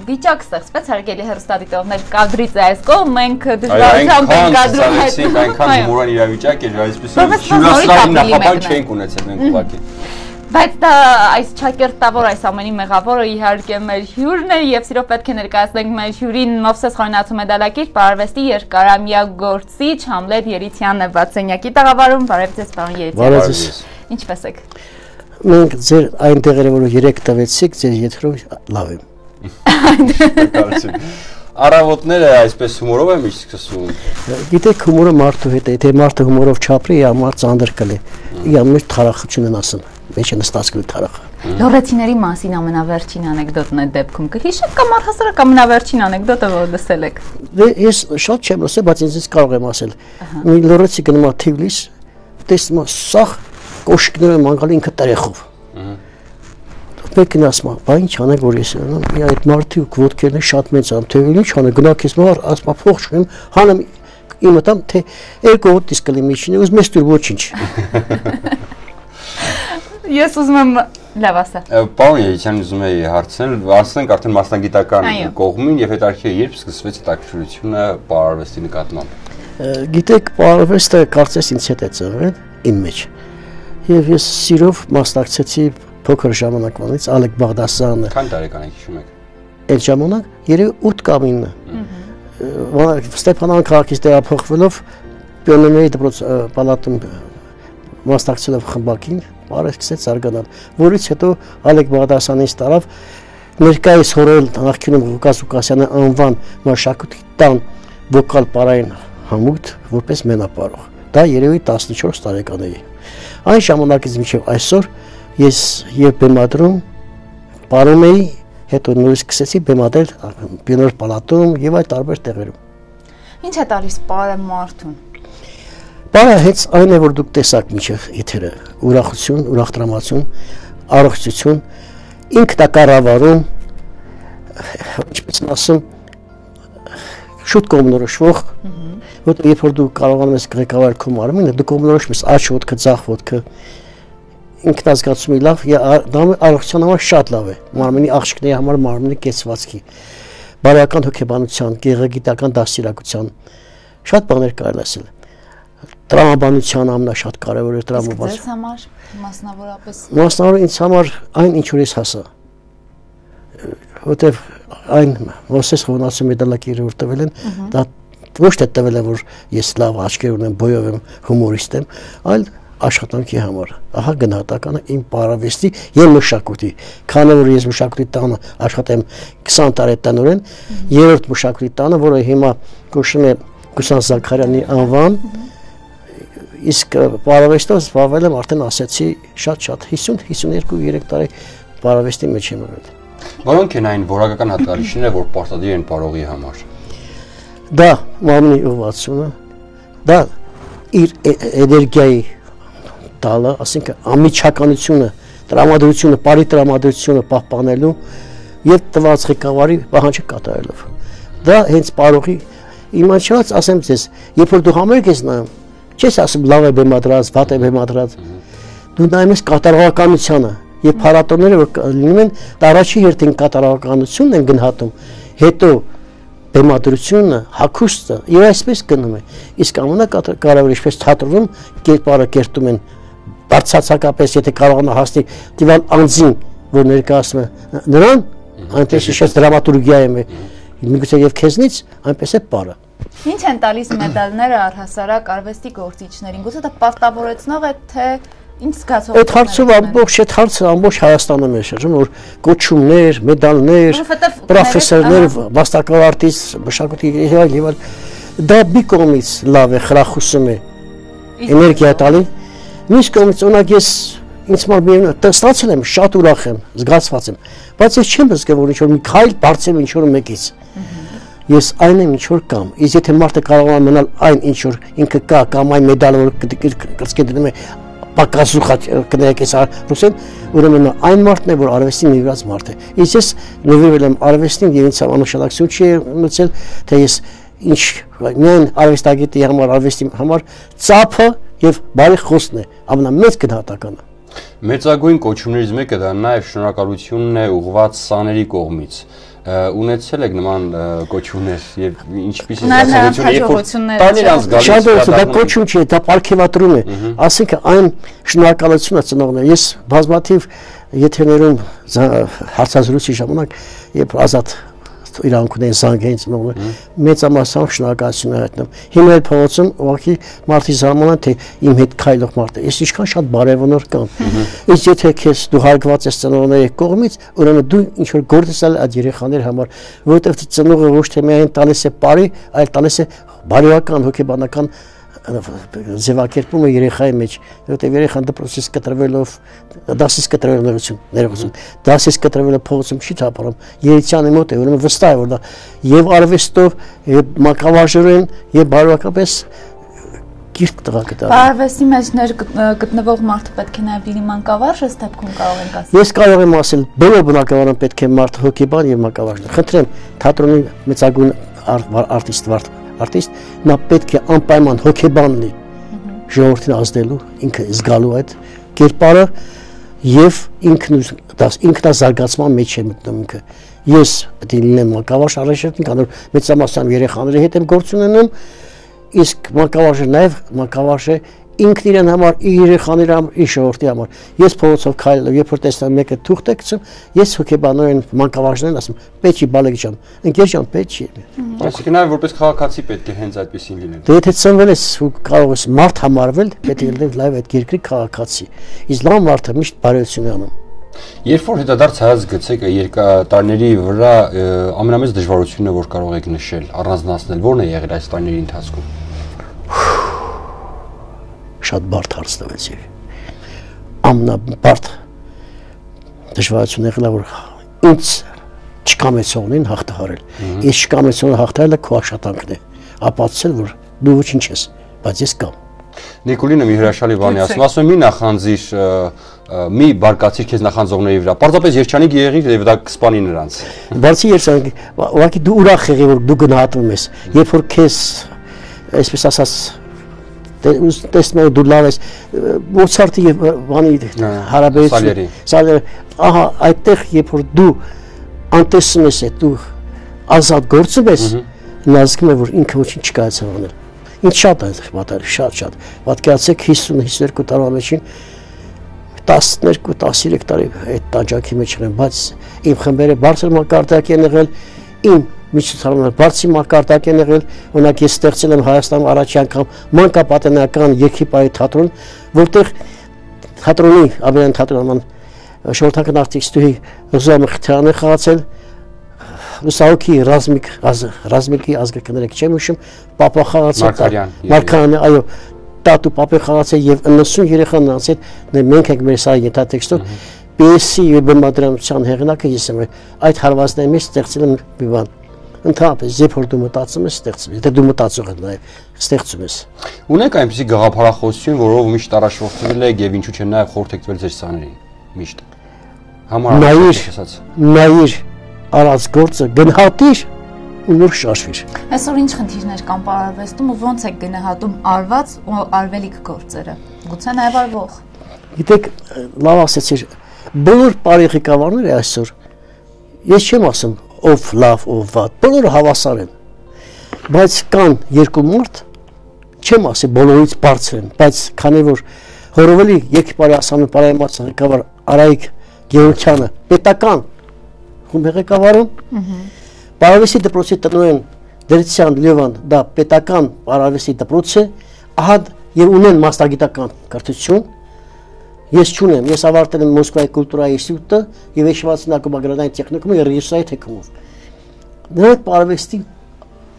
վիճակ ստեղծվեց հարգելի հերոստատիտողներ կադրից է այս կողմ մենք դժվարությամբ ենք կադրում Այսինքն այնքան հումորան իրավիճակ էր, այսպես հյուրասրահի նախապան չենք ունեցել մենք ուղղակի։ Բայց դա այս ճակերտավոր այս ամենի մեղավորը իհարկե մեր հյուրն է եւ սիրով պետք է ներկայացնենք մեր հյուրին Մովսես Խորենացու մեդալակիր Պարարվեստի երկարամյա գործիչ Համլետ Երիցյանն է Բացենյակի տաղավարում բարև ձեզ պարոն Երիցյան ինչպե՞ս եք Մենք ձեր այն տեղերը, որ 3 տվեցիք, ձեր եթերով լավ եմ։ Կարծում։ Առավոտները այսպես հումորով եմ իշ սկսում։ Գիտեք, հումորը մարդու հետ է, եթե մարդը հումորով չապրի, յա մարդ ծանր կլի։ Յա մեջ թարախություն են ասում։ Մեջ է նստած կլի թարախը։ Լորեցիների մասին ամենավերջին անեկդոտն է դեպքում կհիշեք կամ առհասարակ ամենավերջին անեկդոտը որ լսել եք Դե ես շատ չեմ լսել, բայց ինձ կարող եմ ասել։ Մի լորեցի գնում է Թիվլիս, տեսնում է սախ կոշիկները մանգալ ինքը տրեխով։ Մեկն ասում է, «Բա ինչ անենք որ ես անեմ, մի այդ մարդի ոդկերն շատ մեծ ամ, թե ինչ անեմ, գնա քեզ մար, ասում է փող չունեմ, հանեմ իմը տամ, թե երկու հոտ իսկ կլի միջին, ուզ մեզ դուր ոչինչ։ Ես ուզում եմ լավ ասա Պարոն Երիցյան ուզում եի հարցնել, հարցնենք արդեն մասնագիտական կողմին եւ հետարքի երբ սկսվեց հետաքրքրությունը պարարվեստի նկատմամբ։ Գիտեք, պարավեստը կարծես ինձ հետ է ծնվել իմ մեջ։ Եվ ես սիրով մասնակցեցի փոքր ժամանակվանից Ալեկ Բաղդասարյանը Քանի տարեկան եք հիշում եք։ այդ ժամանակ երևի 8 կամ 9 Ստեփանան քաղաքից տեղափոխվելով պիոներների դպրոց պալատում մասնակցելով խմբակին բարը սկսեց զարգանալ որից հետո Ալեկ Բաղդասյանից տարավ ներկայիս հորել նախկինում Ղուկաս Ղուկասյանը անվան մշակույթի տան վոկալ պարային համույթ որպես մենապարող դա երևի 14 տարեկան էի այն ժամանակից մինչև այսօր ես եւ բեմադրում Պարում էի, հետո նույնիսկ սկսեցի բեմադրել պիոներ պալատում եւ այլ տարբեր տեղերում։ Ինչ է տալիս պարը մարդուն Բարը հենց այն է, որ դուք տեսաք միջև եթերը, ուրախություն, ուրախտրամացություն, առողջություն, ինքնակառավարում, ինչպես ասում, շուտ կողմնորոշվող, որտեղ երբ որ դու կարողանում ես ղեկավարել քո մարմինը, դու կողմնորոշում ես աջ ոտքը, ձախ ոտքը, ինքնազգացումի լավ, դա առողջության համար շատ լավ է, մարմինի աղջիկների համար մարմինի կեցվածքի։ բարոյական հոգեբանության, գեղագիտական դաստիարակության շատ բաներ կարելի ասել։ Տրամաբանության ամենաշատ կարևորը տրամաբան։ Ձեզ համար մասնավորապես Մասնավոր ինձ համար այն ինչ որ ես հասա։ Որտեվ այն Մոսես Խոնասի մեդալակիրը որ տվել են, դա ոչ թե տվել են որ ես լավ աչքեր ունեմ, բոյով եմ, հումորիստ եմ, այլ աշխատանքի համար։ Ահա գնահատականը իմ պարավեստի եւ մշակույթի։ Քանի որ ես մշակույթի տանը աշխատեմ 20 տարի տնորեն, երրորդ մշակույթի տանը, որը հիմա կոչվում է Գուսան Զաքարյանի անվան, իսկ պարավեստով զբաղվել եմ արդեն ասեցի շատ-շատ 50-52-3 տարի պարավեստի մեջ եմ եղել։ Որոնք են այն որակական հատկանիշները, որ պարտադիր են բարողի համար։ Դա մամնի ուղղությունը, դա իր էներգիայի տալը, ասինքն ամիջականությունը, տրամադրությունը, բարի տրամադրությունը պահպանելու եւ տված ղեկավարի պահանջը կատարելով։ Դա հենց բարողի իմանչած ասեմ ձեզ, երբ որ դու համերգ ես նայում, չես ասում լավ է բեմադրած, վատ է բեմադրած։ Դու նայում ես կատարողականությանը եւ փառատոները որ լինում են, դա առաջի հերթին կատարողականությունն են գնահատում, հետո բեմադրությունը, հակոստը եւ այսպես գնում է։ Իսկ ամենակարևորը ինչպես թատրոնում կերպարը կերտում են բարձրացակապես եթե կարողանա հասնել դիվան անձին, որ ներկայացնում է նրան, այնպես իշես դրամատուրգիա է միգուցե եւ քեզնից այնպես է պարը։ Ինչ են տալիս մեդալները առհասարակ արվեստի գործիչներին։ Գուցե դա պարտավորեցնող է, թե ինչ զգացող։ Այդ հարցով ամբողջ այդ հարցը ամբողջ Հայաստանը մեր շրջանում որ կոչումներ, մեդալներ, պրոֆեսորներ, վաստակավարտից, մշակույթի եւ այլ եւ այլ դա մի կողմից լավ է, խրախուսում է էներգիա տալի Մյուս կողմից օրինակ ես ինձ միևնույն ստացել եմ, շատ ուրախ եմ, զգացված եմ, բայց ես չեմ զգում որ ինչ որ մի քայլ բարձեմ ինչ որ մեկից։ Ես այն եմ ինչ որ կամ, իսկ եթե մարդը կարողանա մնալ այն ինչ որ ինքը կա կամ այն մեդալը որ կրծքի դնում է պակասուխա կներեք ռուսեն, ուրեմն այն մարդն է, որ արվեստին նվիրած մարդ է։ Իսկ ես նվիրվել եմ արվեստին եւ ինձ անուշալակցություն չի մտցել, թե ես ինչ միայն արվեստագետի համար, արվեստի համար ծափը եւ բարի խոսքն է ամենամեծ գնահատականը։ Մեծագույն կոչումներից մեկը դա նաև շնորհակալությունն է ուղված սաների կողմից ունեցել եք նման կոչումներ եւ ինչպիսի զգացողություն երբ որ տան իրանց գալիս շատ է դա կոչում չի դա ապարքեվատրում է ասինքն այն շնորհակալությունը ծնողն է ես բազմաթիվ եթերներում հարցազրույցի ժամանակ երբ ազատ իրանք ունեն զանգային ծնողներ մեծամասամբ շնորհակալություն հայտնում հիմա այդ փողոցում ուղղակի մարդի զարմանան թե իմ հետ քայլող մարդը ես ինչքան շատ բարևոնոր կամ իսկ եթե քեզ դու հարգված ես ծնողների կողմից ուրեմն դու ինչ որ գործ ես այդ երեխաների համար որովհետև ծնողը ոչ թե միայն տալիս է բարի այլ տալիս է բարոյական հոգեբանական ձևակերպում է երեխայի մեջ, որտեղ երեխան դպրոցից կտրվելով, դասից կտրվելով ներողություն, ներողություն, դասից կտրվելով փողոցում չի թափառում, երիտյանի մոտ է, ուրեմն վստահ է որ դա եւ արվեստով, եւ մակավարժորեն, եւ բարոյակապես գիրք տղա կտա։ Արվեստի մեջ ներ գտնվող մարդը պետք է նաև լինի մանկավարժ, ըստ դեպքում կարող ենք ասել։ Ես կարող եմ ասել, բոլոր բնակավարան պետք է մարդ հոգեբան եւ մանկավարժ։ Խնդրեմ, թատրոնի մեծագույն արտիստ վարդ արտիստ, նա պետք է անպայման հոգեբան լինի ժողովրդին ազդելու, ինքը զգալու այդ կերպարը եւ ինքն դաս ինքնազարգացման մեջ է մտնում ինքը։ Ես պետք է լինեմ մանկավարժ առաջին, քանի որ մեծամասնությամբ երեխաների հետ եմ գործ ունենում, իսկ մանկավարժը նաեւ մանկավարժ է ինքն իրեն համար, իր երեխաների համար, իր ժողովրդի համար։ Ես փողոցով քայլելով, երբ որ տեսնում մեկը թուղթ է գցում, ես հոգեբանորեն մանկավարժներին ասում, «Պետք չի բալեգ ջան, ընկեր ջան, պետք չի»։ Այսինքն նաև որպես քաղաքացի պետք է հենց այդպեսին լինել։ Դե եթե ծնվել ես ու կարող ես մարդ համարվել, պետք է լինել լավ այդ երկրի քաղաքացի։ Իսկ լավ մարդը միշտ բարություն է անում։ Երբ որ հետադարձ հայաց գցեք երկա տարիների վրա ամենամեծ դժվարությունը որ կարող եք նշել, առանձնացնել, ո՞րն է եղել այս տարիների ընթացքում շատ բարդ հարց տվեցի։ Ամնաբարդ դժվարություն եղել է որ ինձ չկամեցողին հաղթահարել։ Ես չկամեցողը հաղթահարելը քո աշխատանքն է։ Ապացուցել որ դու ոչինչ ես, բայց ես կամ։ Նիկոլինը մի հրաշալի բան է ասում, ասում մի նախանձիր մի բարկացիր քեզ նախանձողների վրա։ Պարզապես երջանիկ եղիր եւ դա կսպանի նրանց։ Բարձի երջանիկ, ուղղակի դու ուրախ եղի որ դու գնահատվում ես, երբ որ քեզ այսպես ասած տեսնում ես դու լավ ես Մոցարտի եւ բանի հարաբերություն սալերի ահա այդտեղ երբ որ դու անտեսում ես այդ դու ազատ գործում ես, նա զգում է, որ ինքը ոչինչ չկարողացավ անել։ Ինչ շատ է պատահել, շատ շատ։ Պատկերացեք 50-52 տարվա մեջին 12-13 տարի այդ տանջակի մեջ եմ, բայց իմ խմբերը բարձր մակարդակ են եղել, իմ միջոցառումները բարձր մակարդակ են եղել, օրինակ ես ստեղծել եմ Հայաստանում առաջի անգամ մանկապատենական երկիպայի թատրոն, որտեղ թատրոնի ամեն թատրոնման շորթական արտիստուհի Ռուզա Մխիթյանը խաղացել Լուսաուքի ռազմիկ ռազմիկի ազգակներեք չեմ ուշում Պապա խաղացել Մարկարյանը այո տատու պապե խաղացել եւ 90 երեխա նրանց հետ մենք ենք մեր սա ենթատեքստով պիեսի եւ բեմադրամության հեղինակը ես եմ այդ հարվածների մեջ ստեղծել եմ մի բան ընդհանրապես երբ որ դու մտածում ես ստեղծում ես դե դու մտածող ես նաեւ ստեղծում ես ունեք այնպեսի գաղափարախոսություն որով միշտ առաջորդվել եք եւ ինչու՞ չէ նաեւ խորհրդեկվել ձեր սաներին միշտ համար նայիր նայիր արած գործը գնահատիր ու նոր շարժվիր։ Այսօր ինչ խնդիրներ կան պարարվեստում ու ո՞նց է գնահատում արված ու արվելիք գործերը։ Գուցե նաև արվող։ Գիտեք, լավ ասեցիր, բոլոր բարի ղեկավարները այսօր ես չեմ ասում ով լավ, ով վատ, բոլորը հավասար են։ Բայց կան երկու մարդ, չեմ ասի բոլորից բարձր են, բայց քանի որ հորովելի երկիպարի ասանը բարեմաց ղեկավար Արայիկ Գեորգյանը պետական խումբ ղեկավարում, Պարավեսի դպրոցի տնօրեն Դերցյան Լևան դա պետական պարավեսի դպրոց է, ահա եւ ունեն մասնագիտական կրթություն։ Ես չունեմ, ես ավարտել եմ Մոսկվայի կուլտուրայի ինստիտուտը եւ Եշվացի Նակոբագրադային տեխնիկումը ռեժիսուրայի թեկումով։ Նրանք պարավեստի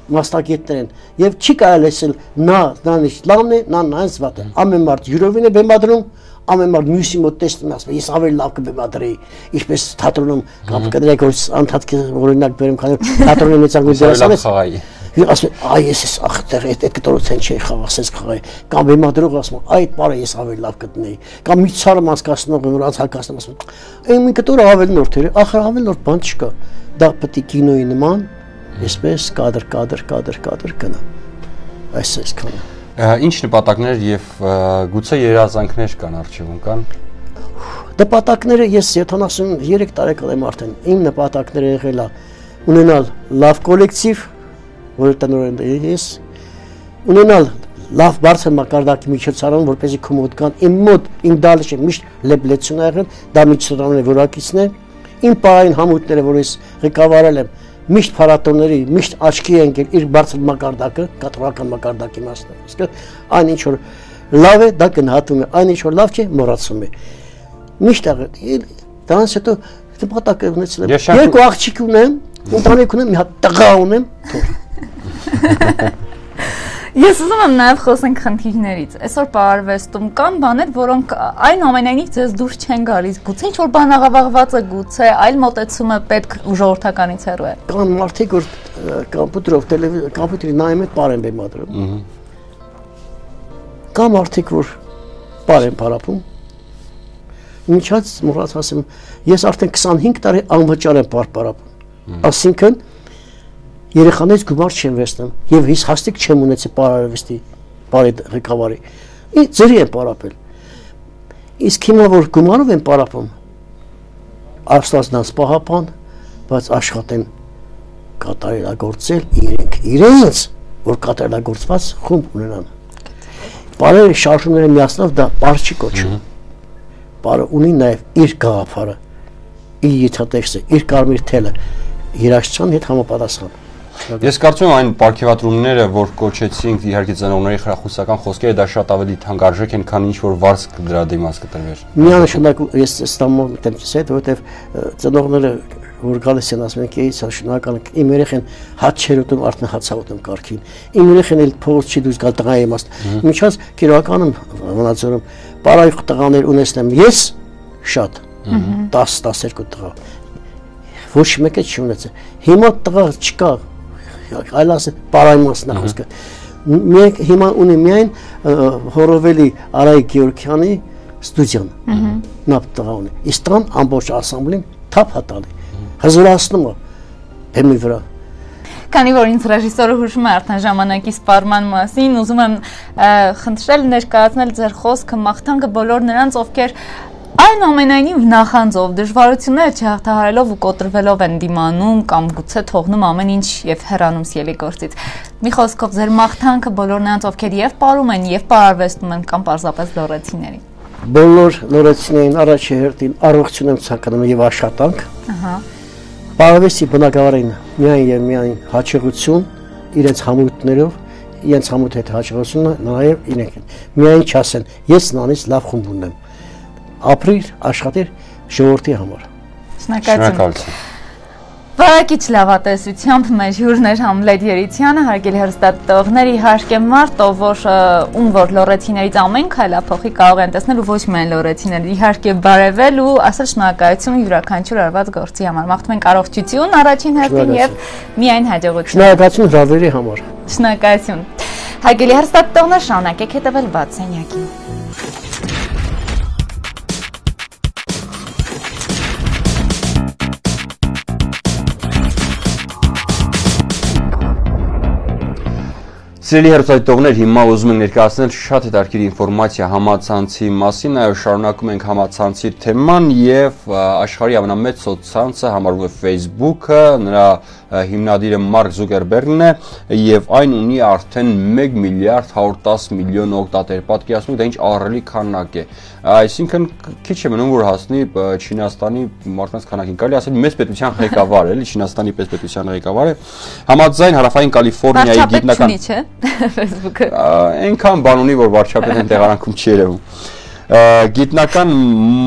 մասնագետներ են եւ չի կարելի ասել նա նանիշ լավն է, նա նայած վատ է։ Ամեն մարդ յուրովին է բեմադրում, ամեն մարդ մյուսի մոտ տեսնում ասում ես ավելի լավ կբեմադրեի ինչպես թատրոնում կամ կդրեք որ անդադ օրինակ բերեմ քանի թատրոնի մեծագույն դերասան ես ասում այ ես ես ախտեր այդ այդ կտորության չի խաղացես խաղայ կամ բեմադրող ասում այդ բարը ես ավելի լավ կտնեի կամ մի ցարը մասկացնող նրանց հակասնում ասում այն մի կտորը ավելի նոր թեր ախր ավելի նոր բան չկա դա պետք է կինոյի նման այսպես կադր կադր կադր կադր գնա այս այսքանը Ինչ նպատակներ եւ գուցե երազանքներ կան արժևում կան։ Նպատակները ես 73 տարեկան եմ արդեն։ Իմ նպատակները եղել է ունենալ լավ կոլեկտիվ, որը տնօրեն ես, ունենալ լավ բարձր մակարդակի միջոցառում, որպեսզի կոմոդ կան։ Իմ մոտ իմ դալիշը միշտ լեբլեցուն ա եղել, դա միջոցառումների որակիցն է։ Իմ պարային համույթները, որ ես ղեկավարել եմ, միշտ փառատոների, միշտ աչքի է ընկել իր բարձր մակարդակը, կատարական մակարդակի մասն է։ Իսկ այն ինչ որ լավ է, դա գնահատում է, այն ինչ որ լավ չէ, մոռացում է։ Միշտ դրանից հետո նպատակ է ունեցել եմ։ Երկու աղջիկ ունեմ, ընտանիք ունեմ, մի հատ տղա ունեմ, թող։ Ես ուզում եմ նաև խոսենք խնդիրներից։ Այսօր պարարվեստում կան բաներ, որոնք այն ամենայնիվ ձեզ դուրս չեն գալիս։ Գուցե ինչ որ բան աղավաղված է, գուցե այլ մոտեցում է պետք ժողովրդականից հեռու է։ Կան մարդիկ, որ կոմպյուտերով, կոմպյուտերի նայում են պար են բեմադրում։ Կան մարդիկ, որ պար են փարապում։ Ինչած մոռաց ասեմ, ես արդեն 25 տարի անվճար եմ պար փարապում։ Այսինքն երեխաներից գումար չեմ վերցնում եւ հիս հաստիկ չեմ ունեցել պարարվեստի բարի ղեկավարի։ Ի ծերի եմ պարապել։ Իսկ հիմա որ գումարով եմ պարապում, Արստանց պահապան, բայց աշխատեն կատարելագործել իրենք իրենց, որ կատարելագործված խումբ ունենան։ Բարերը շարժումները միացնով դա բար չի կոչում։ Բարը ունի նաև իր գաղափարը, իր յեթատեքստը, իր կարմիր թելը երաշխիքան հետ համապատասխան։ Ես կարծում եմ այն ապարքեվատրումները, որ կոչեցինք իհարկե ծնողների խրախուսական խոսքերը, դա շատ ավելի թանկարժեք են, քան ինչ որ վարձ դրա դիմաց կտրվեր։ Միանշանակ ես ստամոլ մտեմ ցետ, որովհետև ծնողները որ գալիս են ասում են կեից շնորհակալ իմ երեխեն հաց չեր ուտում արդեն հացա ուտում կարքին իմ երեխեն էլ փողոց չի դուրս գալ տղայի իմաստ միջած քիրականում մնացորում բարայ տղաներ ունեցնեմ ես շատ 10 12 տղա ոչ մեկը չի ունեցել հիմա տղա չկա այլ ասել պարայմասն է խոսքը։ Մենք հիմա ունի միայն հորովելի Արայ Գեորգյանի ստուդիան։ Նա տղա ունի։ Իստան ամբողջ ասամբլին թափ հատալի։ Հզորացնում է բեմի վրա։ Քանի որ ինձ ռեժիսորը հուշում է արդեն ժամանակի սպառման մասին, ուզում եմ խնդրել ներկայացնել ձեր խոսքը մաղթանքը բոլոր նրանց, ովքեր Այնուամենայնիվ նախանձով դժվարությունները չհաղթահարելով ու կոտրվելով են դիմանում կամ գուցե թողնում ամեն ինչ եւ հեռանում սիելի գործից։ Մի խոսքով ձեր մաղթանքը բոլոր նրանց, ովքեր եւ ապարում են եւ պարարվեստում են կամ պարզապես լորեցիներին։ Բոլոր լորեցիներին առաջի հերթին առողջություն եմ ցանկանում եւ աշխատանք։ Ահա։ Պարավեստի բնակավարին միայն եւ միայն հաջողություն իրենց համույթներով իրենց համույթ հետ հաջողությունը նաև իրենք են։ Միայն չասեն, ես նանից լավ խումբ ունեմ ապրիր, աշխատիր ժողովրդի համար։ Շնորհակալություն։ Բակիչ լավատեսությամբ մեր հյուրներ Համլետ Երիցյանը, հարգելի հրստատողներ, իհարկե մարդ, ով որ ում որ լորեցիներից ամեն քայլափոխի կարող են տեսնել ու ոչ միայն լորեցիներ, իհարկե բարևել ու ասել շնորհակալություն յուրաքանչյուր արված գործի համար։ Մաղթում ենք առողջություն առաջին հերթին եւ միայն հաջողություն։ Շնորհակալություն ռավերի համար։ Շնորհակալություն։ Հարգելի հրստատողներ, շարունակեք հետևել 60-յակին։ Սիրելի հերոսայտողներ, հիմա ուզում ենք ներկայացնել շատ հետաքրքիր ինֆորմացիա համացանցի մասին, այո, շարունակում ենք համացանցի թեման եւ աշխարհի ամենամեծ սոցցանցը համարվում է Facebook-ը, նրա հիմնադիրը Մարկ Զուկերբերգն է եւ այն ունի արդեն 1 միլիարդ 110 միլիոն օգտատեր։ Պատկերացնու դա ինչ ահռելի քանակ է։ Այսինքն քիչ է մնում որ հասնի Չինաստանի մարդկանց քանակին։ Կարելի ասել մեծ պետության ղեկավար էլի, Չինաստանի պես պետության ղեկավար է։ Համաձայն Հարավային Կալիֆոռնիայի գիտնական Facebook-ը։ Այնքան բան ունի որ վարչապետն տեղարանքում չի երևում գիտնական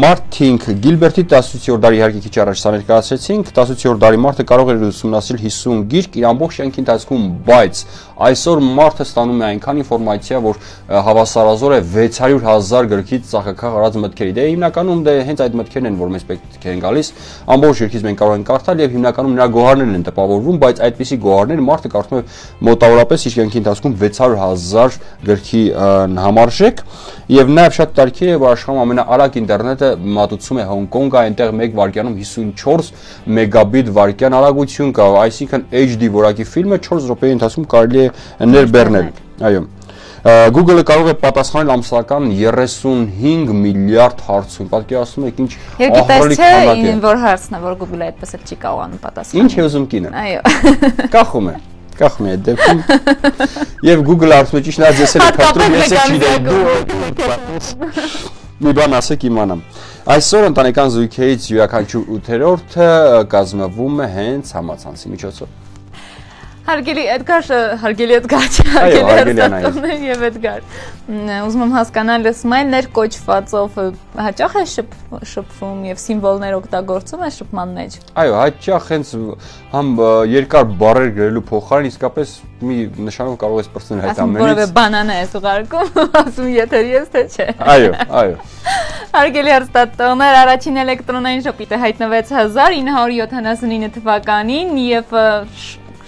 Մարտինգ Գիլբերտի 18-րդ դարի իհարկե քիչ առաջ սա ներկայացրեցինք 18-րդ դարի մարդը կարող էր ուսումնասիրել 50 գիրք իր ամբողջ կյանքի ընթացքում բայց այսօր մարդը ստանում է այնքան ինֆորմացիա որ հավասարազոր է 600.000 գրքից ցախակախ արած մտքերի դե հիմնականում դե հենց այդ մտքերն են որ մեզ պետք են գալիս ամբողջ գրքից մենք կարող ենք կարդալ եւ հիմնականում նրա գոհարներն են տպավորվում բայց այդպիսի գոհարներ մարդը կարդում է մոտավորապես իր կյանքի ընթացքում 600.000 գրքի համարժեք եւ նաեւ շատ տարիքի է, որ աշխարհում ամենաարագ ինտերնետը մատուցում է Հոնկոնգը, այնտեղ 1 վայրկյանում 54 մեգաբիտ վայրկյան արագություն կա, այսինքն HD որակի ֆիլմը 4 րոպեի ընթացքում կարելի է ներբեռնել։ Այո։ Google-ը կարող է պատասխանել ամսական 35 միլիարդ հարցում։ Պատկերացնում եք ինչ ահռելի քանակ է։ որ հարցն է, որ Google-ը այդպես էլ չի կարողանում պատասխանել։ Ինչ է ուզում կինը։ Այո։ Կախում է կախում է դեպքում եւ Google արդյոք ճիշտ նա ձեզ էլ փոխում ես չգիտեմ դու մի բան ասեք իմանամ այսօր ընտանեկան զույգերից յուրաքանչյուր 8-րդը կազմվում է հենց համացանցի միջոցով Հարգելի Էդգար, հարգելի Էդգար, հարգելի հերթատոներ եւ Էդգար։ Ուզում եմ հասկանալ, սմայլներ կոչվածով հաճախ է շփվում եւ սիմվոլներ օգտագործում է շփման մեջ։ Այո, հաճախ հենց համ երկար բառեր գրելու փոխարեն իսկապես մի նշանով կարող ես բրցնել այդ ամենից։ Որևէ բանանա ես ուղարկում, ասում եթե ես թե չէ։ Այո, այո։ Հարգելի հերթատոներ, առաջին էլեկտրոնային շփիտը հայտնվեց 1979 թվականին եւ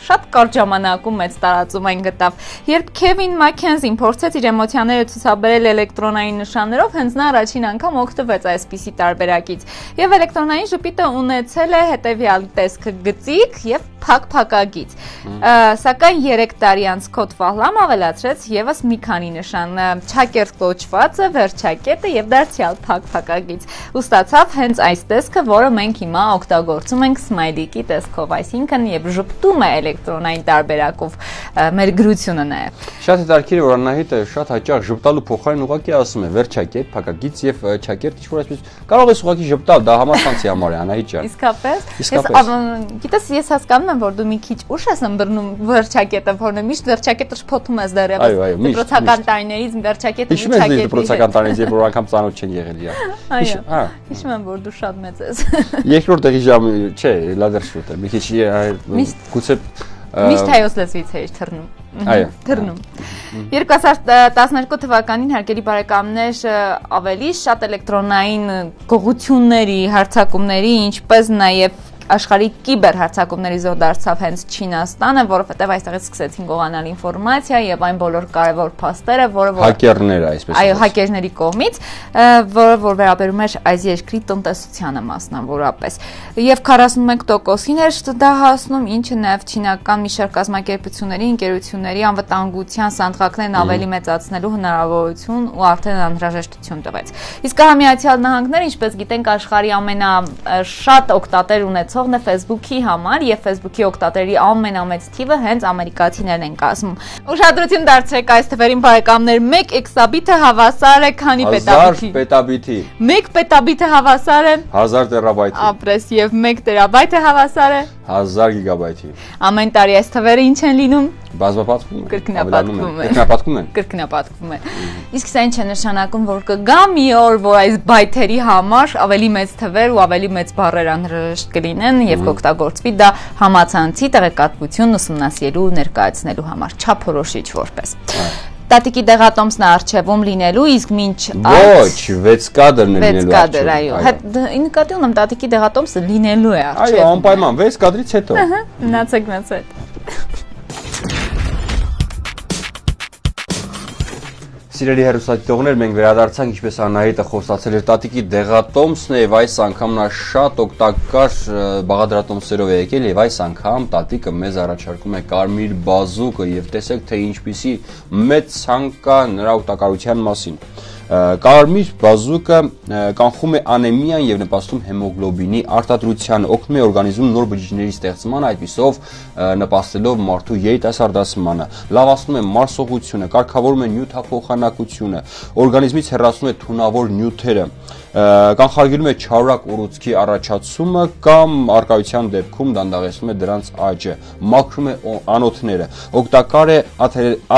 շատ կարճ ժամանակում մեծ տարածում այն գտավ։ Երբ Քևին Մաքենզին փորձեց իր էմոցիաները ցուցաբերել էլեկտրոնային նշաններով, հենց նա առաջին անգամ օգտվեց այսպիսի տարբերակից։ Եվ էլեկտրոնային ժպիտը ունեցել է հետևյալ տեսքը՝ գծիկ եւ փակ փակագից։ Սակայն 3 տարի անց Քոտ Վահլամ ավելացրեց եւս մի քանի նշան՝ չակերտ կոչվածը, վերջակետը եւ դարձյալ փակ փակագից։ Ու ստացավ հենց այս տեսքը, որը մենք հիմա օգտագործում ենք սմայլիկի տեսքով, այսինքն երբ ժպտում է էլեկտրոնային տարբերակով մեր գրությունը նաեւ։ Շատ հետաքրքիր է որ Անահիտը շատ հաճախ ժպտալու փոխարեն ուղակի ասում է վերջակետ, փակագից եւ չակերտ ինչ որ այսպես կարող ես ուղակի ժպտալ, դա համացանցի համար է Անահիտ ջան։ Իսկապես։ Ես գիտես ես հասկանում եմ որ դու մի քիչ ուշ ես ըմբռնում վերջակետը, որն է միշտ վերջակետը շփոթում ես դեռևս։ Այո, այո, միշտ։ Դպրոցական տարիներից վերջակետը միջակետի։ Հիշում ես դպրոցական տարիներից, երբ որ անգամ ծանոթ չեն եղել իա։ Այո։ Հիշում եմ որ դու շատ մեծ ես։ Երկրորդ տեղի ժամը, չէ, լադեր շուտ է։ Մի քիչ գուցե Միշտ հայոց լեզվից էի թռնում։ Այո։ Թռնում։ 2012 թվականին հարկերի բարեկամներ ավելի շատ էլեկտրոնային գողությունների, հարցակումների, ինչպես նաև աշխարհի կիբերհարցակումների զոհ դարձավ հենց Չինաստանը, որովհետև այստեղից սկսեցին գողանալ ինֆորմացիա եւ այն բոլոր կարևոր փաստերը, որը որ հակերները այսպես Այո, հակերների կողմից, որը որ վերաբերում էր այս երկրի տնտեսությանը մասնավորապես։ Եվ 41%-ին էր դա հասնում, ինչը նաեւ չինական մի շարք կազմակերպությունների, ընկերությունների անվտանգության սանդղակներն ավելի մեծացնելու հնարավորություն ու արդեն անհրաժեշտություն տվեց։ Իսկ Միացյալ Նահանգները, ինչպես գիտենք, աշխարհի ամենաշատ օգտատեր ունեցողն է Facebook-ի համար եւ Facebook-ի օգտատերի ամենամեծ թիվը հենց ամերիկացիներն են կազմում։ Ուշադրություն դարձրեք այս թվերին բարեկամներ, 1 էքսաբիթը հավասար է քանի պետաբիթի։ 1000 պետաբիթի։ 1 պետաբիթը հավասար է 1000 տերաբայթի։ ապրես եւ 1 տերաբայթը հավասար է 1000 գիգաբայթի։ ամեն տարի այս թվերը ինչ են լինում Բազմապատկվում են։ Կրկնապատկվում են։ Կրկնապատկվում են։ կրկնապատկվում են իսկ սա ինչ է նշանակում որ կգա մի օր որ այս բայթերի համար ավելի մեծ թվեր ու ավելի մեծ բառեր անհրաժեշտ կլինեն եւ կօգտագործվի դա համացանցի տեղեկատվություն ուսումնասիրելու ու ներկայացնելու համար չափորոշիչ որպես Տատիկի դեղատոմսն է արխիվում լինելու, իսկ ինչ Ոչ, 6 կադրն է լինելու։ 6 կադր, այո։ Հա նկատի ունեմ տատիկի դեղատոմսը լինելու է արխիվում։ Այո, անպայման 6 կադրից հետո։ Ահա, մնացեք մեծ հետ։ Սիրելի հերոսատիտողներ, մենք վերադարձանք, ինչպես Անահիտը խոսացել էր, տատիկի դեղատոմսն է եւ այս անգամ նա շատ օգտակար բաղադրատոմսերով է եկել եւ այս անգամ տատիկը մեզ առաջարկում է կարմիր բազուկը եւ տեսեք թե ինչպիսի մեծ ցանկ կա նրա օգտակարության մասին։ Կարմիր բազուկը կանխում է անեմիան եւ նպաստում հեմոգլոբինի արտադրությանը, օգնում է օրգանիզմում նոր բջիջների ստեղծմանը, այդպիսով նպաստելով մարդու երիտասարդացմանը, լավացնում է մարսողությունը, կարգավորում է նյութափոխանակությունը, օրգանիզմից հեռացնում է թունավոր նյութերը, կանխարգելում է չարորակ ուռուցքի առաջացումը կամ արկայության դեպքում դանդաղեցնում է դրանց աճը, մաքրում է անոթները, օգտակար է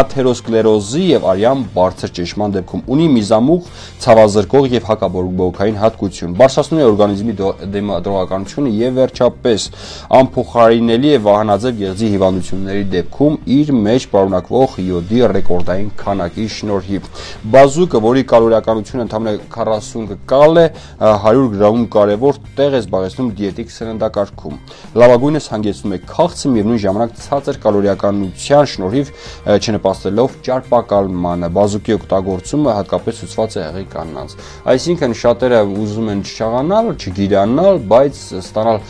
աթերոսկլերոզի եւ արյան բարձր ճնշման դեպքում, ունի միզամուղ, ցավազրկող եւ հակաբորբոքային հատկություն, բարձրացնում է օրգանիզմի դրողականությունը եւ վերջապես անփոխարինելի է վահանաձև գեղձի հիվանդությունների դեպքում իր մեջ պարունակվող յոդի ռեկորդային քանակի շնորհիվ։ Բազուկը, որի կալորիականությունը ընդամենը 40 կա տալ է 100 գրամ կարևոր տեղ է զբաղեցնում դիետիկ սննդակարգում։ Լավագույնս հանգեցնում է քաղցը միևնույն ժամանակ ցածր կալորիականության շնորհիվ չնպաստելով ճարպակալմանը։ Բազուկի օգտագործումը հատկապես ցուցված է եղի կանանց։ Այսինքն շատերը ուզում են չճաղանալ, չգիրանալ, բայց ստանալ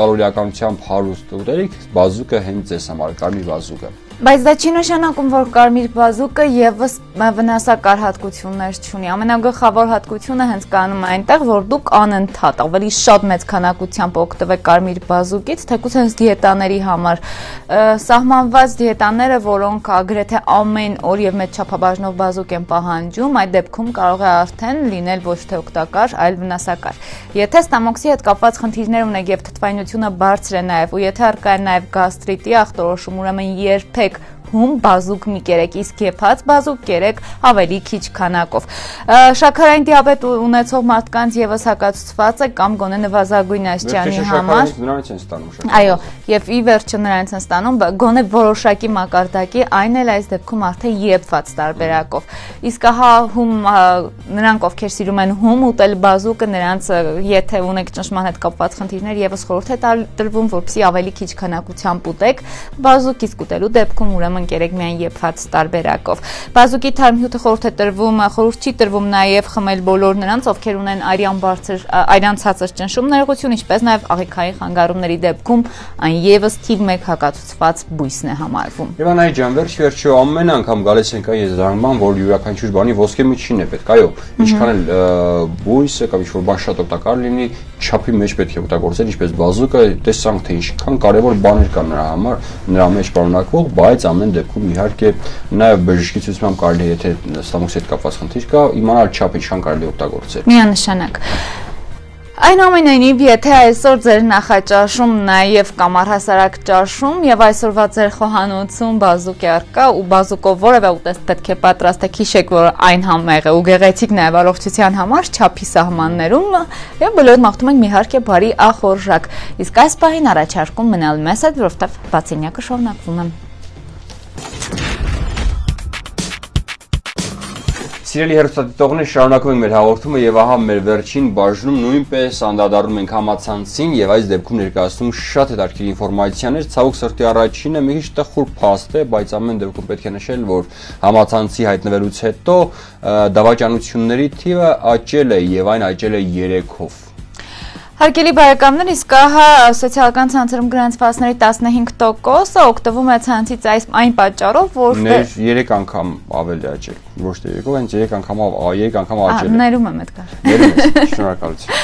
կալորիականությամբ հարուստ ուտելիք, բազուկը հենց էս համար, կարմիր բազուկը։ Բայց դա չի նշանակում, որ կարմիր բազուկը եւս վնասակար հատկություններ չունի։ Ամենագլխավոր հատկությունը հենց կանում է այնտեղ, որ դուք անընդհատ ավելի շատ մեծ քանակությամբ օգտվեք կարմիր բազուկից, թեկուզ հենց դիետաների համար սահմանված դիետաները, որոնք agrեթե ամեն օր եւ մեծ չափաբաժնով բազուկ են պահանջում, այդ դեպքում կարող է արդեն լինել ոչ թե օգտակար, այլ վնասակար։ Եթե ստամոքսի հետ կապված խնդիրներ ունեք եւ թթվայնությունը բարձր է նաեւ ու եթե արկա է նաեւ գաստրիտի ախտորոշում, ուրեմն երբեք take հում բազուկ մի կերեք, իսկ եփած բազուկ կերեք ավելի քիչ քանակով։ Շաքարային դիաբետ ունեցող մարդկանց եւս հակացված է կամ գոնե նվազագույն աստիճանի համար։ Նրանց են ստանում շաքար։ Այո, եւ ի վերջո նրանց են ստանում գոնե որոշակի մակարդակի, այն էլ այս դեպքում արդեն եփված տարբերակով։ Իսկ ահա հում նրանք ովքեր սիրում են հում ուտել բազուկը, նրանց եթե ունեք ճնշման հետ կապված խնդիրներ, եւս խորհուրդ է տրվում, որպեսզի ավելի քիչ քանակությամբ ուտեք բազուկ, իսկ ուտելու դեպքում ուրեմն ընկերեք միայն եփած տարբերակով։ Բազուկի թարմհյութը խորհուրդ է տրվում, խորհուրդ չի տրվում նաև խմել բոլոր նրանց, ովքեր ունեն արյան բարձր արյան ցածր ճնշում ներողություն, ինչպես նաև աղիքային խանգարումների դեպքում այն եւս թիվ 1 հակացված բույսն է համարվում։ Եվանայի ջան, վերջ վերջո ամեն անգամ գալիս ենք այն եզրահանգման, որ յուրաքանչյուր բանի ոսկե միջին է պետք, այո, ինչքան էլ բույսը կամ ինչ-որ բան շատ օգտակար լինի, չափի մեջ պետք է օգտագործել, ինչպես բազուկը, տեսանք թե ինչքան կարևոր բաներ կան նրա համար, նրա մեջ պարունակվող, բայց ամեն դեպքում իհարկե նաև բժշկի ցուցմամբ կարելի է եթե ստամոքսի հետ կապված խնդիր կա, իմանալ չափը ինչքան կարելի օգտագործել։ Միանշանակ։ Այնուամենայնիվ, եթե այսօր ձեր նախաճաշում նաև կամ առհասարակ ճաշում եւ այսօրվա ձեր խոհանոցում բազուկ է արկա ու բազուկով որևէ ուտեստ պետք է պատրաստեք, հիշեք, որ այն համեղ է ու գեղեցիկ նաև առողջության համար չափի սահմաններում եւ բոլորդ մաղթում ենք մի հարկ է բարի ախորժակ։ Իսկ այս պահին առաջարկում մնալ մեզ հետ, որովհետեւ բացենյակը շարունակվում է։ Սիրելի հերոստատիտողներ, շարունակում ենք մեր հաղորդումը եւ ահա մեր վերջին բաժնում նույնպես անդրադառնում ենք համացանցին եւ այս դեպքում ներկայացնում շատ հետաքրքիր ինֆորմացիաներ։ Ցավոք սրտի առաջինը մի քիչ տխուր փաստ է, բայց ամեն դեպքում պետք է նշել, որ համացանցի հայտնվելուց հետո դավաճանությունների թիվը աճել է եւ այն աճել է 3-ով։ Հարգելի բարեկամներ, իսկ ահա սոցիալական ցանցերում գրանցվածների 15%-ը օգտվում է ցանցից այս այն պատճառով, որ ներ 3 անգամ ավելի աճել, ոչ թե 2, հենց 3 անգամ 3 անգամ աճել Ներում եմ այդ կար։ Ներում եմ, շնորհակալություն։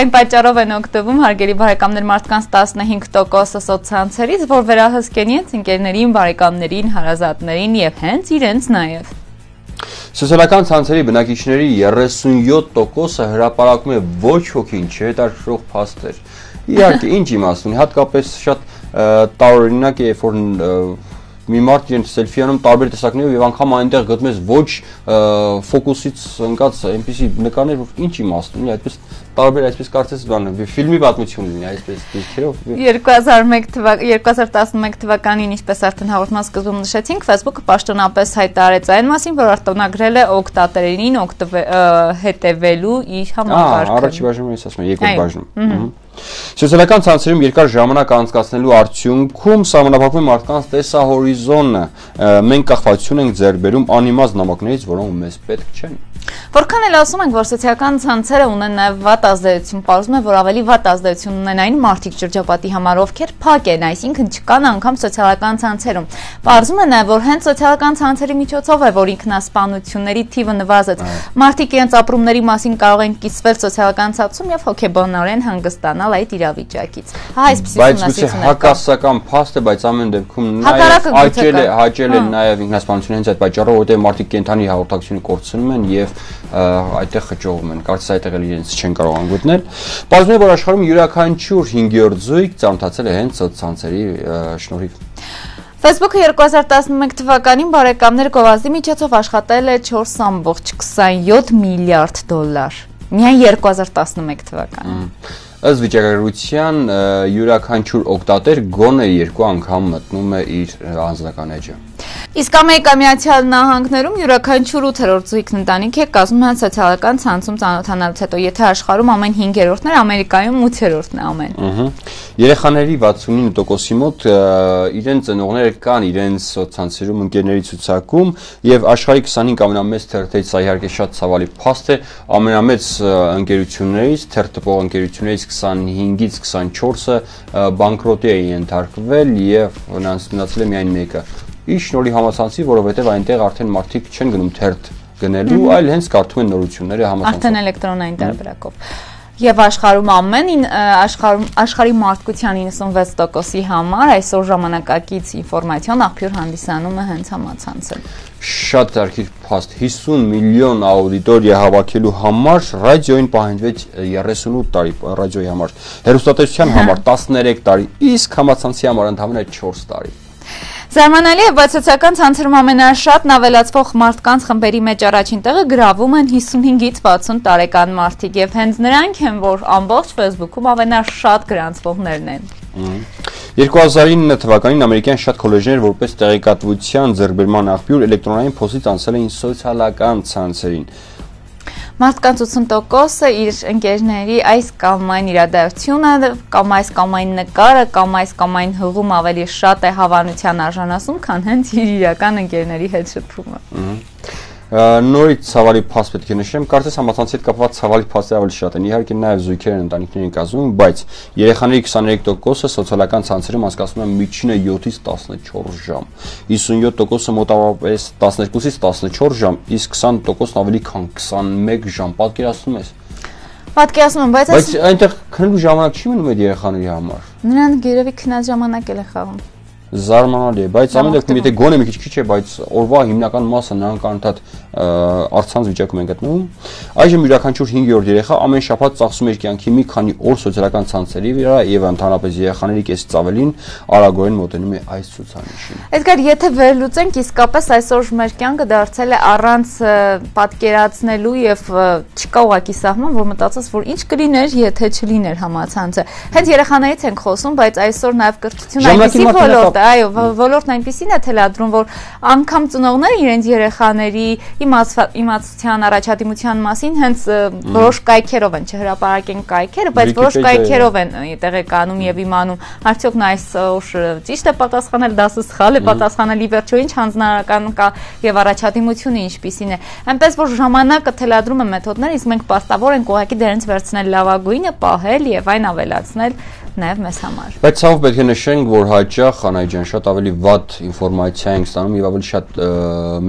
Այն պատճառով են օգտվում հարգելի բարեկամներ մարդկանց 15%-ը սոցցանցերից, որ վերահսկեն իրենց ընկերներին, բարեկամներին, հարազատներին եւ հենց իրենց նաեւ։ Սոցիալական ցանցերի բնակիչների 37%-ը հրապարակում է ոչ ոքին չհետաքրող փաստեր։ Իհարկե, ինչ իմաստ ունի, հատկապես շատ տարօրինակ է, երբ որ մի մարդ իրեն սելֆի անում տարբեր տեսակներով եւ անգամ այնտեղ գտնում ես ոչ ֆոկուսից ընկած այնպիսի նկարներ, որ ինչ իմաստ ունի, այդպես տարբեր այսպես կարծես բան ֆիլմի պատմություն լինի այսպես դիրքերով 2001 թվական 2011 թվականին ինչպես արդեն հաղորդման սկզբում նշեցինք Facebook-ը պաշտոնապես հայտարարեց այն մասին որ արտոնագրել է օկտատերերին հետևելու իր համակարգը առաջի բաժնում ես ասում երկրորդ բաժնում Սոցիալական ցանցերում երկար ժամանակ անցկացնելու արդյունքում սահմանափակվում է մարդկանց տեսահորիզոնը։ Մենք կախվածություն ենք ձեռք բերում անիմաց նամակներից, որոնք մեզ պետք չեն։ Որքան էլ ասում ենք, որ սոցիալական ցանցերը ունեն նաև վատ ազդեցություն, պարզվում է, որ ավելի վատ ազդեցություն ունեն այն մարդիկ շրջապատի համար, ովքեր փակ են, այսինքն չկան անգամ սոցիալական ցանցերում։ Պարզվում է նաև, որ հենց սոցիալական ցանցերի միջոցով է, որ ինքնասպանությունների թիվը նվազեց։ Մարդիկ իրենց ապրումների մասին կարող են կիսվել սոցիալական ցանցում եւ հոգեբանորեն հանգստանալ այդ իրավիճակից։ Հա, այսպեսի ուսումնասիրություններ կան։ Բայց հակասական փաստ է, բայց ամեն դեպքում նաև հաճել է, հաճել է նաև ինքնասպանությունը հենց այդ պատճառով, որտեղ մարդիկ կենթանի հաղորդակցությունը կորցնում են եւ այդտեղ խճողում են։ Կարծես այդտեղ էլ իրենց չեն կարող անգուտնել։ Բազմում է որ աշխարհում յուրաքանչյուր 5-րդ զույգ ծանոթացել է հենց սոցցանցերի շնորհիվ։ Facebook-ը 2011 թվականին բարեկամներ գովազդի միջոցով աշխատել է 4.27 միլիարդ դոլար։ Միայն 2011 թվականին։ Ըստ վիճակագրության յուրաքանչյուր օկտատեր գոնե երկու անգամ մտնում է իր անձնական էջը։ Իսկ Ամերիկա Միացյալ Նահանգներում յուրաքանչյուր 8-րդ զույգն ընտանիք է կազմում հենց սոցիալական ցանցում ծանոթանալուց հետո, եթե աշխարհում ամեն 5-րդն է, Ամերիկայում 8-րդն է ամեն։ Ահա։ Երեխաների 69%-ի մոտ իրենց ծնողները կան իրենց սոցցանցերում ընկերների ցուցակում եւ աշխարհի 25 ամենամեծ թերթերից սա իհարկե շատ ցավալի փաստ է, ամենամեծ ընկերություններից, թերթպող ընկերություններից 25-ից 24-ը բանկրոտի է ենթարկվել եւ մնացել է միայն մեկը իր շնորհի համացանցի, որովհետև այնտեղ արդեն մարդիկ չեն գնում թերթ գնելու, այլ հենց կարդում են նորությունները համացանցով։ Արդեն էլեկտրոնային տարբերակով։ Եվ աշխարհում ամեն աշխարհում աշխարհի մարդկության 96%-ի համար այսօր ժամանակակից ինֆորմացիոն աղբյուր հանդիսանում է հենց համացանցը։ Շատ դարքիր փաստ 50 միլիոն աուդիտորիա հավաքելու համար ռադիոին պահանջվեց 38 տարի ռադիոյի համար, հեռուստատեսության համար 13 տարի, իսկ համացանցի համար ընդհանրապես 4 տարի։ Զարմանալի է, բայց սոցիալական ցանցերում ամենաշատն ավելացվող մարդկանց խմբերի մեջ առաջին տեղը գրավում են 55-ից 60 տարեկան մարդիկ եւ հենց նրանք են, որ ամբողջ Facebook-ում ամենաշատ գրանցվողներն են։ 2009 թվականին ամերիկյան շատ քոլեջներ որպես տեղեկատվության ձեռբերման աղբյուր էլեկտրոնային փոստից անցել էին սոցիալական ցանցերին։ Մարդկանց 80%-ը իր ընկերների այս կամ այն իրադարձությունը կամ այս կամ այն նկարը կամ այս կամ այն հղում ավելի շատ է հավանության արժանացում, քան հենց իր իրական ընկերների հետ շփումը։ Ահա նորից ցավալի փաս պետք է նշեմ, կարծես համացանցի հետ կապված ցավալի փասերը ավելի շատ են։ Իհարկե նաև զույգեր են ընտանիքներ են կազմում, բայց երեխաների 23%-ը սոցիալական ցանցերում անցկացնում են միջինը 7-ից 14 ժամ։ 57%-ը մոտավորապես 12-ից 14 ժամ, իսկ 20%-ն ավելի քան 21 ժամ։ Պատկերացնում ես։ Պատկերացնում եմ, բայց Բայց այնտեղ քնելու ժամանակ չի մնում այդ երեխաների համար։ Նրան գերեւի քնած ժամանակ էլ է խաղում զարմանալի է, բայց ամեն դեպքում եթե գոնե մի քիչ քիչ է, բայց օրվա հիմնական մասը նրանք անընդհատ արցանց վիճակում են գտնվում։ Այժմ յուրաքանչյուր 5-րդ երեխա ամեն շաբաթ ծախսում իր կյանքի մի քանի օր սոցիալական ցանցերի վրա եւ ընդհանրապես երեխաների կեսից ավելին արագորեն մոտենում է այս ցուցանիշին։ Էդգար, եթե վերլուծենք, իսկապես այսօր մեր կյանքը դարձել է առանց պատկերացնելու եւ չկա ուղակի սահման, որ մտածես, որ ինչ կլիներ, եթե չլիներ համացանցը։ Հենց երեխաներից ենք խոսում, բայց այսօր նաեւ կրթությունը այնպեսի ոլորտ է, այո, ոլորտն այնպեսին է թելադրում, որ անգամ ծնողները իրենց երեխաների իմացության առաջադիմության մասին հենց որոշ կայքերով են չհրապարակեն կայքերը, բայց որոշ կայքերով են տեղեկանում եւ իմանում արդյոք նա այսօր ճիշտ է պատասխանել, դասը սխալ է պատասխանել, ի վերջո ինչ հանձնարարական կա եւ առաջադիմությունը ինչպիսին է։ Այնպես որ ժամանակը թելադրում է մեթոդներ, իսկ մենք պաստավոր ենք ուղղակի դերից վերցնել լավագույնը, պահել եւ այն ավելացնել նաև մեզ համար։ Բայց ցավ պետք է նշենք, որ հաճախ Անայ ջան շատ ավելի վատ ինֆորմացիա ենք ստանում եւ ավելի շատ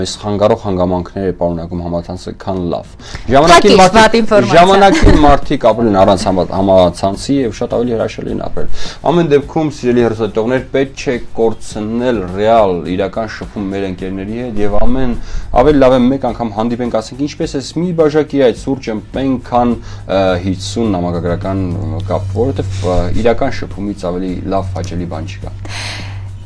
մեզ խանգարող հանգամանքներ է պարունակում համացանցը, քան լավ։ Ժամանակին մարդիկ ժամանակին մարդիկ ապրել են առանց համացանցի եւ շատ ավելի հրաշալի են ապրել։ Ամեն դեպքում սիրելի հերոսատողներ պետք չէ կորցնել ռեալ իրական շփում մեր ընկերների հետ եւ ամեն ավելի լավ է մեկ անգամ հանդիպենք, ասենք ինչպես է մի բաժակի այդ սուրճը պես քան 50 նամակագրական կապ, որովհետեւ իր իրական շփումից ավելի լավ հաճելի բան չկա։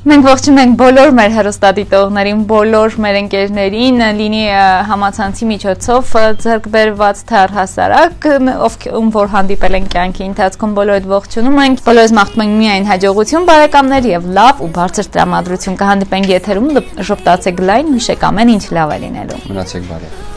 Մենք ողջունում ենք բոլոր մեր հերոստատիտողներին, բոլոր մեր ընկերներին, լինի համացանցի միջոցով ձեռք բերված թե առհասարակ, ով ում որ հանդիպել են կյանքի ընթացքում բոլորդ ողջունում ենք։ Բոլորս մաղթում ենք միայն հաջողություն բարեկամներ եւ լավ ու բարձր տրամադրություն կհանդիպենք եթերում, շփտացեք լայն, հիշեք ամեն ինչ լավ է լինելու։ Մնացեք բարի։